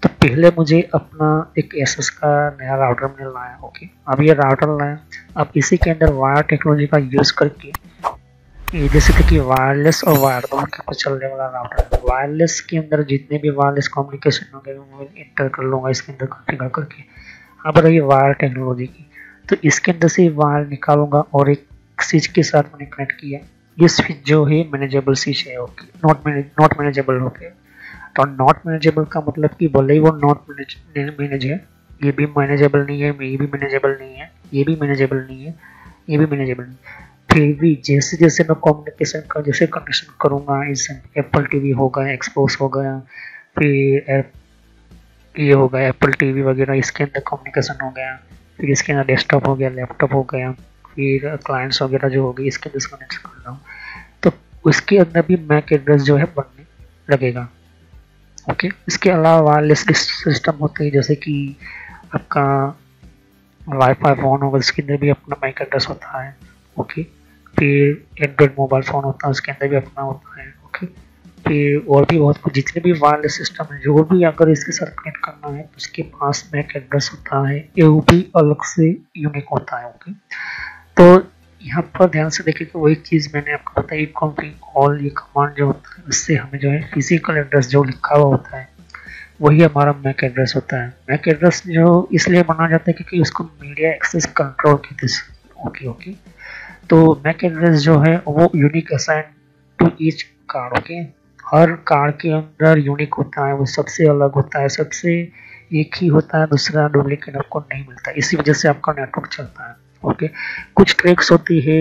तो पहले मुझे अपना एक एस का नया राउटर मैंने लाया ओके अब ये राउटर लाया। अब इसी के अंदर वायर टेक्नोलॉजी का यूज़ करके, ये जैसे कि वायरलेस और वायर दोनों के ऊपर चलने वाला राउटर है। वायरलेस के अंदर जितने भी वायरलेस कम्युनिकेशन होंगे वो इंटर कर लूँगा इसके अंदर कॉन्फ़िगर करके। अब रही वायर टेक्नोलॉजी की। तो इसके अंदर से वायर निकालूँगा और एक स्विच के साथ मैंने कनेक्ट किया। ये स्विच जो है मैनेजेबल स्विच है okay not not manageable okay तो नॉट मैनेजेबल का मतलब कि भले ही वो नॉट मैनेज है, ये भी मैनेजेबल नहीं है, ये भी मैनेजेबल नहीं है, ये भी मैनेजेबल नहीं है, ये भी मैनेजेबल नहीं फिर भी जैसे जैसे मैं कम्युनिकेशन का, जैसे कनेक्शन करूँगा, इस एप्पल टीवी हो गया एक्सपोज हो गया, फिर ये हो गया एप्पल टीवी वगैरह, इसके अंदर कम्युनिकेशन हो गया। फिर इसके अंदर डेस्कटॉप हो गया लैपटॉप हो गया, फिर क्लाइंट्स वगैरह जो हो गई इसके अंदर कनेक्ट कर रहा हूँ। तो उसके अंदर भी मैक एड्रेस जो है बनने लगेगा। ओके इसके अलावा वायरलेस सिस्टम होते हैं, जैसे कि आपका वाईफाई फ़ोन होगा उसके अंदर भी अपना मैक एड्रेस होता है। ओके फिर एंड्रॉयड मोबाइल फ़ोन होता है, उसके अंदर भी अपना होता है। ओके फिर और भी बहुत कुछ, जितने भी वायरलेस सिस्टम है, जो भी अगर इसके साथ कनेक्ट करना है तो उसके पास मैक एड्रेस होता है ये भी अलग से यूनिक होता है ओके तो यहाँ पर ध्यान से देखिए कि वही चीज़ मैंने आपको बताई कॉम्पिंग ऑल ये कमांड जो होता है उससे हमें जो है फ़िज़िकल एड्रेस जो लिखा हुआ होता है, वही हमारा मैक एड्रेस होता है। मैक एड्रेस जो इसलिए माना जाता है क्योंकि उसको मीडिया एक्सेस कंट्रोल कहते हैं ओके ओके तो मैक एड्रेस जो है, वो unique assign to each card okay her card के अंदर यूनिक होता है, वो सबसे अलग होता है, सबसे एक ही होता है, दूसरा डुप्लीकेट आपको नहीं मिलता। इसी वजह से आपका नेटवर्क चलता है। ओके कुछ ट्रिक्स होती है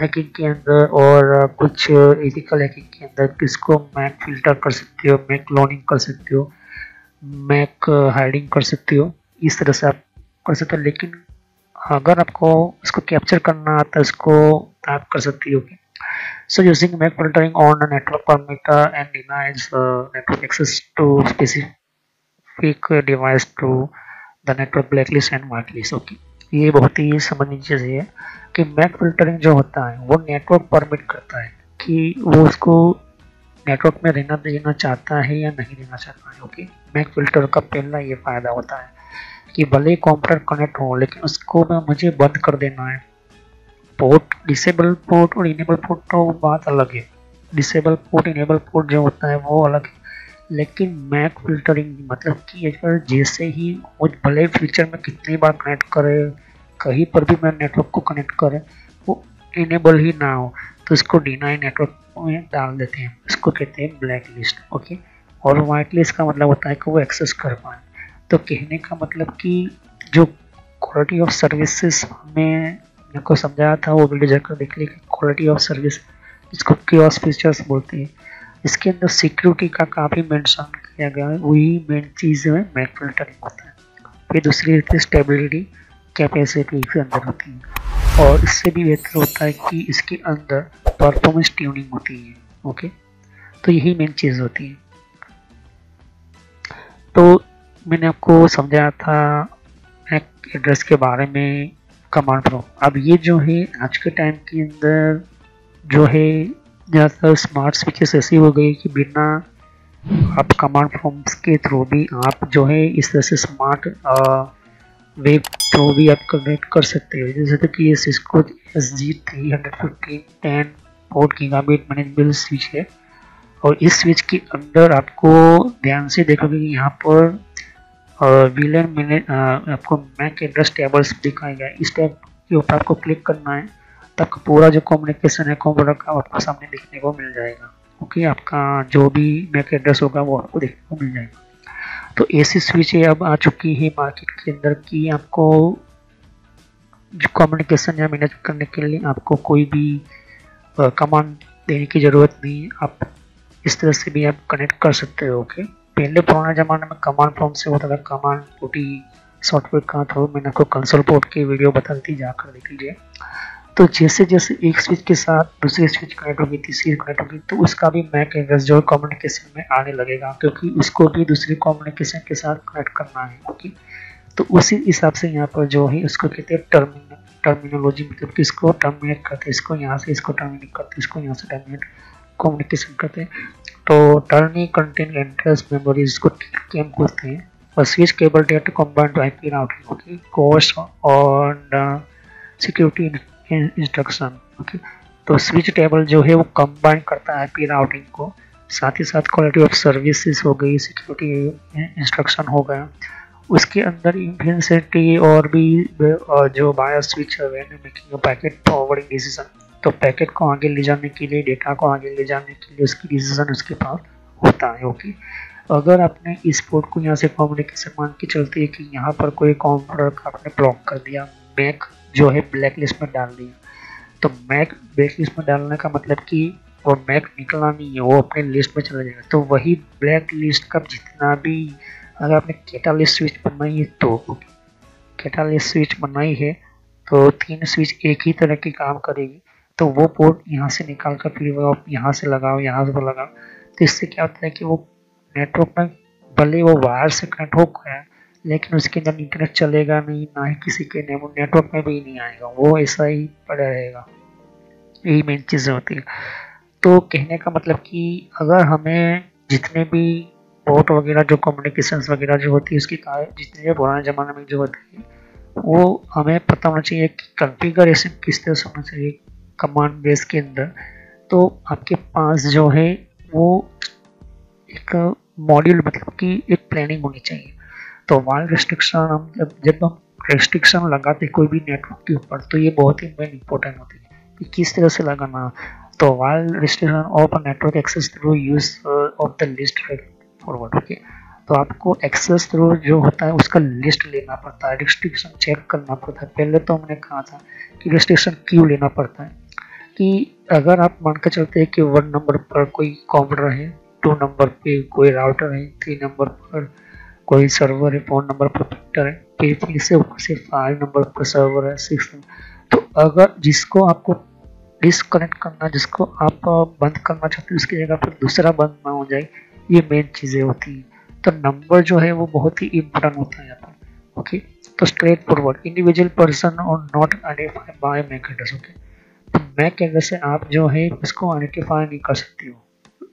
हैकिंग के अंदर और कुछ एथिकल हैकिंग के अंदर। किसको मैक फ़िल्टर कर सकते हो मैक क्लोनिंग कर सकते हो मैक हाइडिंग कर सकते हो, इस तरह से आप कर सकते हो। लेकिन अगर आपको इसको कैप्चर करना आता है, इसको आप कर सकती हो So using MAC filtering on a network parameter and denies uh, network access to specific device to the network blacklist and whitelist. Okay. ये बहुत ही समझनी चीज़ है कि मैक फिल्टरिंग जो होता है वो नेटवर्क परमिट करता है कि वो उसको नेटवर्क में रहना देना चाहता है या नहीं देना चाहता है ओके मैक फ़िल्टर का पहला ये फ़ायदा होता है कि भले ही कंप्यूटर कनेक्ट हो लेकिन उसको मैं मुझे बंद कर देना है पोर्ट डिसेबल पोर्ट और इनेबल पोर्ट तो बात अलग है। डिसेबल पोर्ट इनेबल पोर्ट जो होता है वो अलग है। लेकिन मैक फिल्टरिंग मतलब कि अगर जैसे ही वो भले फीचर में कितनी बार कनेक्ट करे, कहीं पर भी मैं नेटवर्क को कनेक्ट करें, वो इनेबल ही ना हो तो इसको डिनाई नेटवर्क में डाल देते हैं। इसको कहते हैं ब्लैक लिस्ट ओके और वाइट लिस्ट का मतलब होता है कि वो एक्सेस कर पाए। तो कहने का मतलब कि जो क्वालिटी ऑफ़ सर्विसेज़ में मेरे को समझाया था, वो वीडियो जाकर देख ली क्वालिटी ऑफ़ सर्विस इसको क्योस फीचर्स बोलते हैं। इसके अंदर सिक्योरिटी का काफ़ी मेंशन किया गया है, वही मेन चीज़ है मैक फिल्टरिंग होता है। फिर दूसरी रहती है स्टेबिलिटी कैपेसिटी के अंदर होती है। और इससे भी बेहतर होता है कि इसके अंदर परफॉर्मेंस ट्यूनिंग होती है ओके तो यही मेन चीज़ होती है। तो मैंने आपको समझाया था मैक एड्रेस के बारे में कमांड प्रॉम्प्ट अब ये जो है, आज के टाइम के अंदर जो है ज़्यादातर स्मार्ट स्विचेस ऐसी हो गई कि बिना आप कमांड प्रॉम्प्ट्स के थ्रू भी आप जो है, इस तरह से स्मार्ट वेब थ्रू भी आप कनेक्ट कर सकते हो। जैसे तो कि ये Cisco S G three hundred fifteen ten port gigabit manageable switch है। और इस स्विच के अंदर आपको ध्यान से देखोगे कि यहाँ पर विलन मैंने आपको मैक एड्रेस टेबल्स दिखाए गए। इस टैब के ऊपर आपको क्लिक करना है तक पूरा जो कम्युनिकेशन है कंप्यूटर का आपको सामने देखने को मिल जाएगा। ओके आपका जो भी मैक एड्रेस होगा, वो आपको देखने को मिल जाएगा। तो ऐसी स्विच अब आ चुकी है मार्केट के अंदर की आपको जो कम्युनिकेशन या मैनेज करने के लिए आपको कोई भी कमांड देने की ज़रूरत नहीं है। आप इस तरह से भी आप कनेक्ट कर सकते हो ओके पहले पुराने ज़माने में कमांड प्रॉम्प्ट से होता था कमांड पोटी सॉफ्टवेयर का थ्रू मैंने आपको कंसोल पोर्ट की वीडियो बताती, जाकर देख लीजिए। तो जैसे जैसे एक स्विच के साथ दूसरी स्विच कनेक्ट होगी, तीसरी कनेक्ट होगी तो उसका भी मैक एड्रेस जो कम्युनिकेशन में आने लगेगा, क्योंकि उसको भी दूसरी कम्युनिकेशन के साथ कनेक्ट करना है ओके तो उसी हिसाब से यहाँ पर जो है, उसको कहते हैं टर्मिनल टर्मिनोलॉजी मतलब कि इसको टर्मिनेट करते हैं, इसको यहाँ से इसको टर्मिनेट करते हैं, इसको यहाँ से टर्मिनेट कम्युनिकेशन करते हैं। तो टर्नी कंटेंट एड्रेस मेमोरी इसको टीकेएम बोलते हैं। और switch cable data combined to IP routing, okay? Course और सिक्योरिटी इंस्ट्रक्शन, ओके? तो स्विच टेबल जो है वो कंबाइन करता है आईपी राउटिंग को। साथ ही साथ क्वालिटी ऑफ़ सर्विसेज़ हो गई सिक्योरिटी इंस्ट्रक्शन हो गया। उसके अंदर इंफेंसिटी और भी जो बायो स्विच है पैकेट फॉरवर्डिंग डिसीज़न तो पैकेट को आगे ले जाने के लिए, डेटा को आगे ले जाने के लिए उसकी डिसीज़न उसके पास होता है ओके अगर आपने इस पोर्ट को यहाँ से कम्युनिकेशन मान के चलते है कि यहाँ पर कोई कंप्यूटर का आपने ब्लॉक कर दिया मैक जो है ब्लैक लिस्ट में डाल दिया तो मैक ब्लैक लिस्ट में डालने का मतलब कि वो मैक निकलना नहीं है, वो अपने लिस्ट में चला जाएगा। तो वही ब्लैक लिस्ट का जितना भी अगर आपने कैटालिस्ट स्विच बनाई है तो कैटालिस्ट स्विच बनाई है तो तीन स्विच एक ही तरह की काम करेगी। तो वो पोर्ट यहाँ से निकाल कर फिर वो आप यहाँ से लगाओ, यहाँ से लगाओ। तो इससे क्या होता है कि वो नेटवर्क में भले वो वायर से कनेक्ट हो गया, लेकिन उसके अंदर इंटरनेट चलेगा नहीं, ना ही किसी के नेटवर्क में भी नहीं आएगा। वो ऐसा ही पड़ा रहेगा। यही मेन चीज़ें होती है। तो कहने का मतलब कि अगर हमें जितने भी पोर्ट वगैरह जो कम्युनिकेशन वगैरह जो होती है, उसकी जितने भी पुराने ज़माने में जो होती है, वो हमें पता होना चाहिए कि कन्फिगरेशन किस तरह से होना चाहिए। कमांड बेस के अंदर तो आपके पास जो है, वो एक मॉड्यूल मतलब कि एक प्लानिंग होनी चाहिए। तो वाल रिस्ट्रिक्शन हम जब जब हम रेस्ट्रिक्शन लगाते हैं कोई भी नेटवर्क के ऊपर तो ये बहुत ही मेन इंपॉर्टेंट होती है कि किस तरह से लगाना। तो वाल restriction of network access through use of the list forward okay तो आपको एक्सेस थ्रू जो होता है, उसका लिस्ट लेना पड़ता है। रिस्ट्रिक्शन चेक करना पड़ता है। पहले तो हमने कहा था कि रिस्ट्रिक्शन क्यों लेना पड़ता है? कि अगर आप मान कर चलते हैं कि वन नंबर पर कोई कंप्यूटर है टू नंबर पे कोई राउटर है थ्री नंबर पर कोई सर्वर है फोर नंबर पर प्रिंटर है पे फिर से ऊपर से फाइव नंबर पर सर्वर है सिक्स तो अगर जिसको आपको डिसकनेक्ट करना, जिसको आप बंद करना चाहते हैं, उसकी जगह पर दूसरा बंद ना हो जाए, ये मेन चीज़ें होती हैं। तो नंबर जो है, वो बहुत ही इम्पोर्टेंट होता है यहाँ पर। ओके तो स्ट्रेट फॉरवर्ड इंडिविजुअल पर्सन और not identify by MAC address okay MAC address से आप जो है, इसको आइडेंटिफाई नहीं कर सकते हो।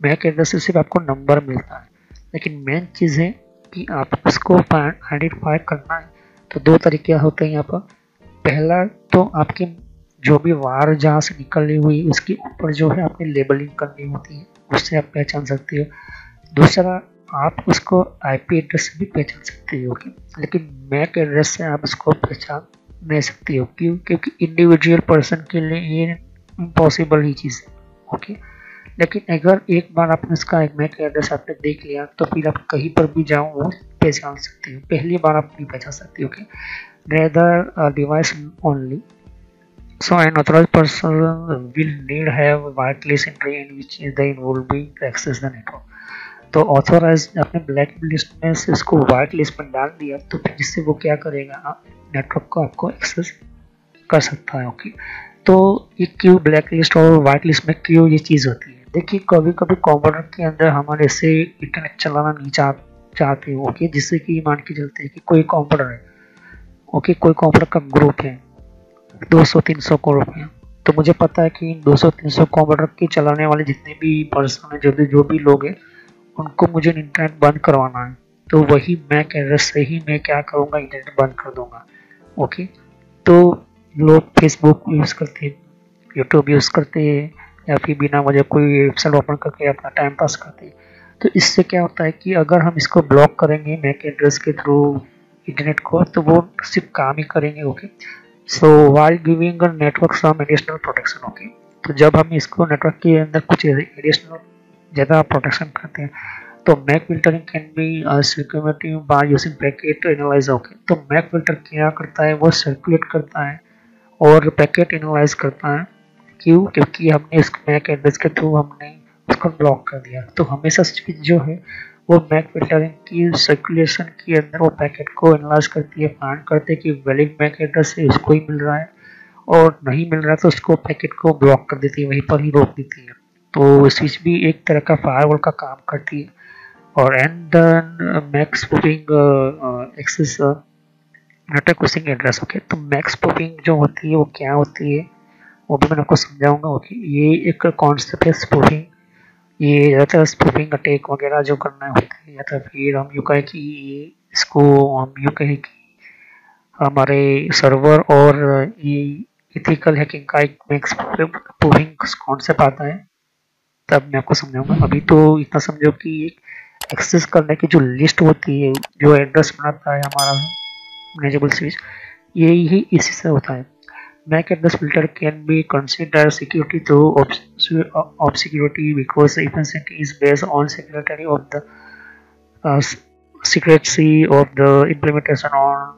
मैक एड्रेस से सिर्फ़ आपको नंबर मिलता है। लेकिन मेन चीज़ है कि आप उसको आइडेंटिफाई करना है। तो दो तरीके होते हैं यहाँ पर। पहला तो आपकी जो भी वार जहाँ से निकली हुई, उसके ऊपर जो है आपने लेबलिंग करनी होती है, उससे आप पहचान सकते हो। दूसरा, आप उसको आईपी एड्रेस से भी पहचान सकते हो लेकिन मैक एड्रेस से आप उसको पहचान नहीं सकते हो, क्यों? क्योंकि इंडिविजुअल पर्सन के लिए ये इम्पॉसिबल ही चीज़ है ओके लेकिन अगर एक बार आपने इसका एक मैक एड्रेस आपने देख लिया तो फिर आप कहीं पर भी जाओ, वो पहचान सकते हो। पहली बार आप नहीं पहचान सकते okay rather device only So an authorized person will need have whitelist entry in which they will be access the network. तो ऑथोराइज आपने ब्लैक लिस्ट में से इसको वाइट लिस्ट में डाल दिया तो फिर जिससे वो क्या करेगा? नेटवर्क को आपको एक्सेस कर सकता है ओके तो ये क्यों ब्लैक लिस्ट और व्हाइट लिस्ट में क्यों ये चीज़ होती है? देखिए कभी कभी कंप्यूटर के अंदर हमारे से इंटरनेट चलाना नहीं चाह, चाहते ओके जिससे कि मान के चलते हैं कि कोई कंप्यूटर है ओके कोई कंप्यूटर का ग्रुप है 200-300 करोड़ है तो मुझे पता है कि 200-300 कंप्यूटर के चलाने वाले जितने भी पर्सन हैं जो जो भी लोग हैं, उनको मुझे इंटरनेट बंद करवाना है। तो वही मैक एड्रेस से ही मैं क्या करूँगा इंटरनेट बंद कर दूँगा ओके तो लोग फेसबुक यूज़ करते हैं यूट्यूब यूज़ करते हैं, या फिर बिना वजह कोई वेबसाइट ओपन करके अपना टाइम पास करते हैं। तो इससे क्या होता है कि अगर हम इसको ब्लॉक करेंगे मैक एड्रेस के थ्रू इंटरनेट को तो वो सिर्फ़ काम ही करेंगे okay so while giving network some additional protection okay तो जब हम इसको नेटवर्क के अंदर कुछ एडिशनल ज़्यादा प्रोटेक्शन करते हैं तो MAC filtering can be security by using packet analyze okay तो मैक फ़िल्टर क्या करता है? वो सर्कुलेट करता है और पैकेट एनालाइज करता है। क्यों? क्योंकि हमने इस मैक एड्रेस के थ्रू हमने उसको ब्लॉक कर दिया। तो हमेशा जो है, वो मैक फिल्टरिंग की सर्कुलेशन के अंदर वो पैकेट को एनालाइज करती है। फाइंड करते हैं कि वैलिड मैक एड्रेस है उसको ही मिल रहा है और नहीं मिल रहा तो उसको पैकेट को ब्लॉक कर देती है, वहीं पर ही रोक देती है। तो स्विच भी एक तरह का फायरवॉल का काम करती है। और and MACs spoofing access network using address okay तो मैक्स स्पूफिंग जो होती है, वो क्या होती है? वो भी मैं आपको समझाऊँगा ओके ये एक कॉन्सेप्ट है स्पूफिंग ये ज़्यादातर स्पूफिंग अटैक वगैरह जो करना होता है, या तो फिर हम यूँ कहें कि इसको हम यूँ कहें कि हमारे सर्वर और ये इथिकल हैकिंग का एक मैक्स स्पूफिंग कॉन्सेप्ट आता है, तब मैं आपको समझाऊँगा। अभी तो इतना समझो कि एक्सेस करने की जो लिस्ट होती है, जो एड्रेस बनाता है हमारा मैनेजेबल सीरीज़ यही ही इसी से होता है। MAC address filter can be consider security through of security because इफेंसिटी is based on security of the security of the implementation on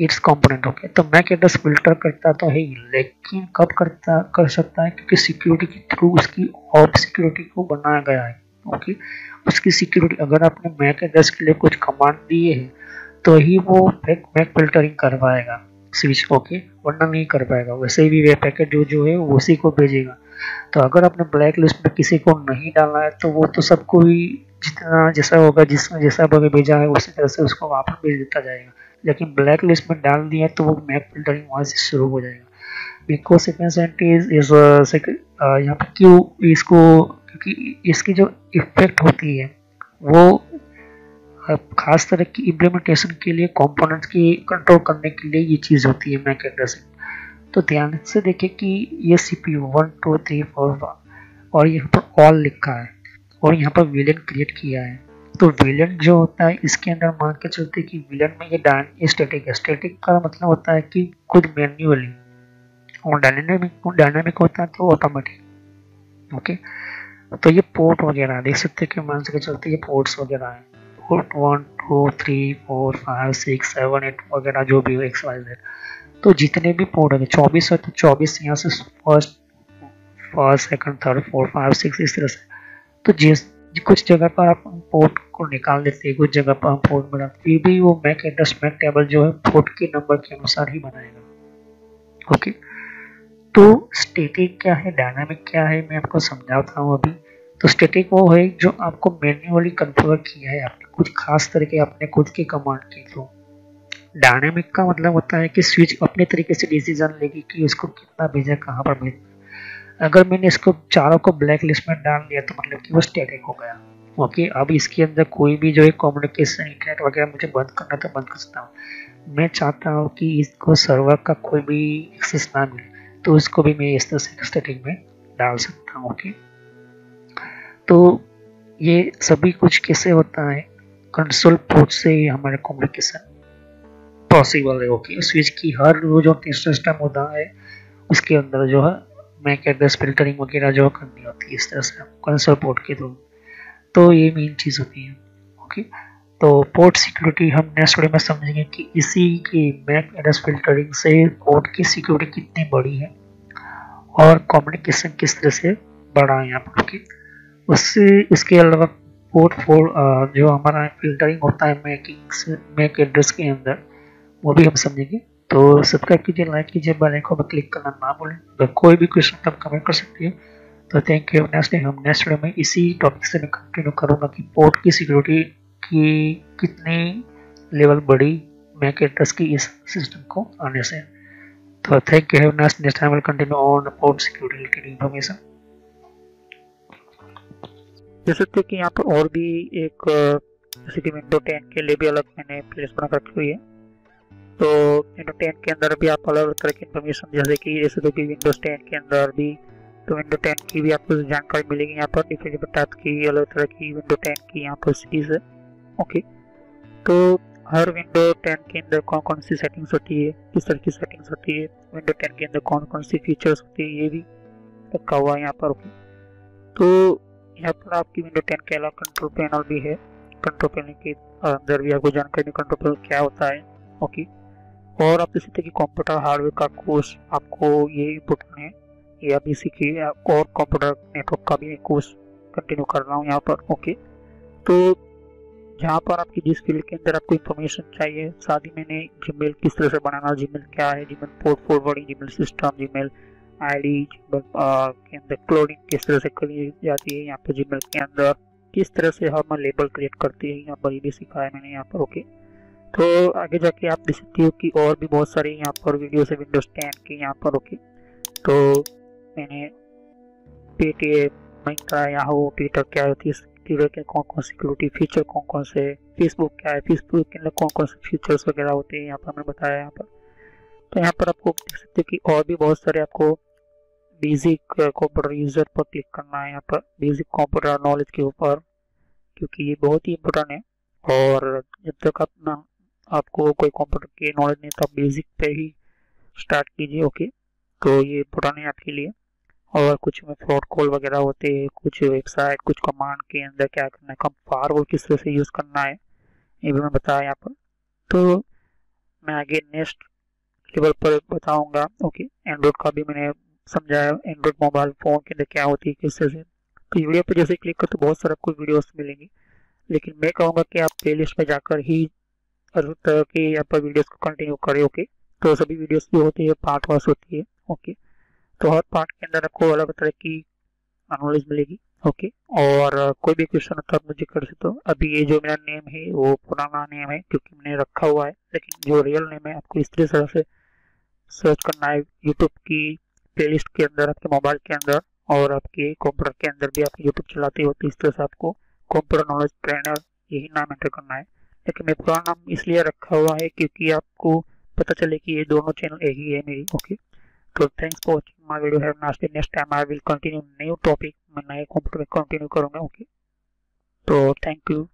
its component okay तो मैक एड्रेस फ़िल्टर करता तो है लेकिन कब करता, कर सकता है? क्योंकि सिक्योरिटी के थ्रू उसकी ऑफ़ सिक्योरिटी को बनाया गया है ओके okay? उसकी सिक्योरिटी अगर आपने मैक एड्रेस के लिए कुछ कमांड दिए हैं तो ही वो मैक फिल्टरिंग कर पाएगा स्विच ओके वरना नहीं कर पाएगा। वैसे भी वे पैकेट जो जो है उसी को भेजेगा। तो अगर आपने ब्लैक लिस्ट में किसी को नहीं डालना है तो वो तो सबको ही जितना जैसा होगा जिसने जैसा बगे भेजा है, उसी तरह से उसको वापस भेज देता जाएगा। लेकिन ब्लैक लिस्ट में डाल दिया तो वो मैक फिल्टरिंग वहाँ से शुरू हो जाएगा। बिकॉज़ सिक्वेंस इज़ इज़ यहाँ पर क्यों इसको, क्योंकि इसकी जो इफ़ेक्ट होती है, वो खास तरह की इम्प्लीमेंटेशन के लिए कंपोनेंट्स की कंट्रोल करने के लिए ये चीज़ होती है मैक एड्रेसिंग तो ध्यान से देखें कि ये C P U one two three four one और यहाँ पर ऑल लिखा है, और यहाँ पर विलन क्रिएट किया है। तो विलन जो होता है, इसके अंदर मान के चलते कि विलन में ये डायन स्टेटिक है। स्टेटिक का मतलब होता है कि खुद मैन्युअली और डायनेमिक डायनेमिक होता है तो ऑटोमेटिक ओके तो ये पोर्ट वगैरह, देख सकते हैं कि मान के चलते ये पोर्ट्स वगैरह है। Port one two three four five six seven eight वगैरह जो भी हो एक्स वाई जेड तो जितने भी पोर्ट है चौबीस है तो चौबीस यहाँ से first first second third four five six इस तरह से। तो जिस, कुछ जगह पर आप पोर्ट को निकाल देते हैं, कुछ जगह पर हम पोर्ट बना, फिर भी वो मैक एड्रेस मैक टेबल जो है पोर्ट के नंबर के अनुसार ही बनाएगा। ओके तो स्टेटिक क्या है डायनामिक क्या है, मैं आपको समझाता हूँ अभी। तो स्टेटिक वो है जो आपको मैन्युअली कन्फिगर किया है आपने कुछ खास तरीके अपने खुद के कमांड के तो। डायनेमिक का मतलब होता है कि स्विच अपने तरीके से डिसीज़न लेगी कि उसको कितना भेजा, कहाँ पर भेजना। अगर मैंने इसको चारों को ब्लैक लिस्ट में डाल दिया तो मतलब कि वो स्टेटिक हो गया। ओके, अब इसके अंदर कोई भी जो है कम्युनिकेशन इंटरनेट वगैरह मुझे बंद करना तो बंद कर सकता हूँ। मैं चाहता हूँ कि इसको सर्वर का कोई भी एक्सेस ना मिले तो उसको भी मैं इस तरह से स्टेटिक में डाल सकता हूँ, ओके। तो ये सभी कुछ कैसे होता है? कंसोल पोर्ट से ही हमारे कम्युनिकेशन पॉसिबल है ओके स्विच की हर वो जो सिस्टम होता है, उसके अंदर जो है मैक एड्रेस फिल्टरिंग वगैरह जो करनी होती है, इस तरह से कंसोल पोर्ट के थ्रू तो ये मेन चीज़ होती है ओके तो पोर्ट सिक्योरिटी हम नेक्स्ट वीडियो में समझेंगे कि इसी की मैक एड्रेस फिल्टरिंग से पोर्ट की सिक्योरिटी कितनी बड़ी है और कम्युनिकेशन किस तरह से बढ़ा है पर ओके उससे, इसके अलावा पोर्ट फोर जो हमारा फिल्टरिंग होता है मैकिंग मैक एड्रेस के अंदर, वो भी हम समझेंगे। तो सब्सक्राइब कीजिए लाइक कीजिए बेल आइकन पर क्लिक करना ना भूलें। अगर कोई भी क्वेश्चन तब कमेंट कर सकती है तो थैंक यू नेक्स्ट हम नेक्स्ट वीडियो में इसी टॉपिक से मैं कंटिन्यू करूँगा कि पोर्ट की सिक्योरिटी की कितनी लेवल बढ़ी मैक एड्रेस की इस सिस्टम को आने से। तो thank you next next time will continue on port security related information जैसे थे कि यहाँ पर और भी एक जैसे कि विंडो टेन के लिए भी अलग मैंने प्लेस बना रखी हुई है। तो विंडो टेन के अंदर भी आप अलग अलग तरह की इन्फॉर्मेशन जैसे कि जैसे तो कि विंडोज़ टेन के अंदर भी तो विंडो टेन की भी आपको जानकारी मिलेगी यहाँ पर। डिफरेंट डिफरेंट टाइप की अलग तरह की विंडो टेन की यहाँ पर सीरीज़ है। ओके तो हर विंडो टेन के अंदर कौन कौन सी सेटिंग्स होती है, किस तरह की सेटिंग्स होती है, विंडो टेन के अंदर कौन कौन सी फीचर्स होती है, ये भी रखा हुआ है यहाँ पर। तो यहाँ पर आपकी विंडो टेन के अलावा कंट्रोल पैनल भी है। कंट्रोल पैनल के अंदर भी आपको जानकारी कंट्रोल पैनल क्या होता है। ओके और आप इसी तरह की कंप्यूटर हार्डवेयर का कोर्स आपको ये इम्पोर्टेंट है ये अभी इसी की और कंप्यूटर नेटवर्क का भी कोर्स कंटिन्यू कर रहा हूँ यहाँ पर। ओके तो जहाँ पर आपकी जिस फ़ील्ड के अंदर आपको इन्फॉर्मेशन चाहिए, साथ ही मैंने जीमेल किस तरह से बनाना जीमेल क्या है Gmail port forwarding Gmail system Gmail ID के अंदर क्लोडिंग किस तरह से करी जाती है, यहाँ पर जीमेल के अंदर किस तरह से हम लेबल क्रिएट करते हैं, यहाँ पर ये भी सिखाया मैंने यहाँ पर ओके तो आगे जाके आप देख सकते हो कि और भी बहुत सारे यहाँ पर वीडियो है विंडोज़ टेन के यहाँ पर ओके तो मैंने पेटीएम मिंत्रा हो ट्विटर क्या होती है ट्विटर के कौन कौन सिक्योरिटी फीचर कौन कौन से फेसबुक क्या है फेसबुक के अंदर कौन कौन से फीचर्स वगैरह होते हैं, यहाँ पर मैंने बताया यहाँ पर. तो यहाँ पर आपको देख सकते हैं कि और भी बहुत सारे आपको बेसिक कंप्यूटर यूज़र पर क्लिक करना है। यहाँ पर बेसिक कंप्यूटर नॉलेज के ऊपर, क्योंकि ये बहुत ही इम्पोर्टेंट है। और जब तक अपना आपको कोई कंप्यूटर की नॉलेज नहीं तो आप बेसिक पे ही स्टार्ट कीजिए ओके तो ये इम्पोर्टेंट है आपके लिए। और कुछ में फ्रॉड कॉल वगैरह होते हैं, कुछ वेबसाइट कुछ कमांड के अंदर क्या करना है कम फायर किस तरह से यूज़ करना है, ये भी मैं बताया यहाँ पर। तो मैं आगे नेक्स्ट लेवल पर बताऊँगा। ओके एंड्रॉइड का भी मैंने समझाया। एंड्रॉइड मोबाइल फ़ोन के अंदर क्या होती है, किस तरह से। तो वीडियो पर जैसे क्लिक कर तो बहुत सारे आपको वीडियोस मिलेंगी। लेकिन मैं कहूँगा कि आप प्ले लिस्ट में जाकर ही तरह की यहाँ पर वीडियोस को कंटिन्यू करें, ओके। तो सभी वीडियोस भी होती है पार्ट वास होती है, ओके। तो हर पार्ट के अंदर आपको अलग तरह की नॉलेज मिलेगी, ओके। और कोई भी क्वेश्चन होता है मुझे कर सकते हो। अभी ये जो मेरा नेम है, वो पुराना नेम है, क्योंकि मैंने रखा हुआ है। लेकिन जो रियल नेम है, आपको इस तरह से सर्च करना है यूट्यूब की प्लेलिस्ट के अंदर, आपके मोबाइल के अंदर और आपके कंप्यूटर के अंदर भी आप यूट्यूब चलाते हो तो इस तरह से आपको कंप्यूटर नॉलेज ट्रेनर यही नाम एंटर करना है। लेकिन मैं पुराना नाम इसलिए रखा हुआ है क्योंकि आपको पता चले कि ये दोनों चैनल एक ही मेरी। ओके तो thanks for watching my video have nice next time I will continue new topic मैं नए कंप्यूटर में कंटिन्यू करूँगा। ओके तो थैंक यू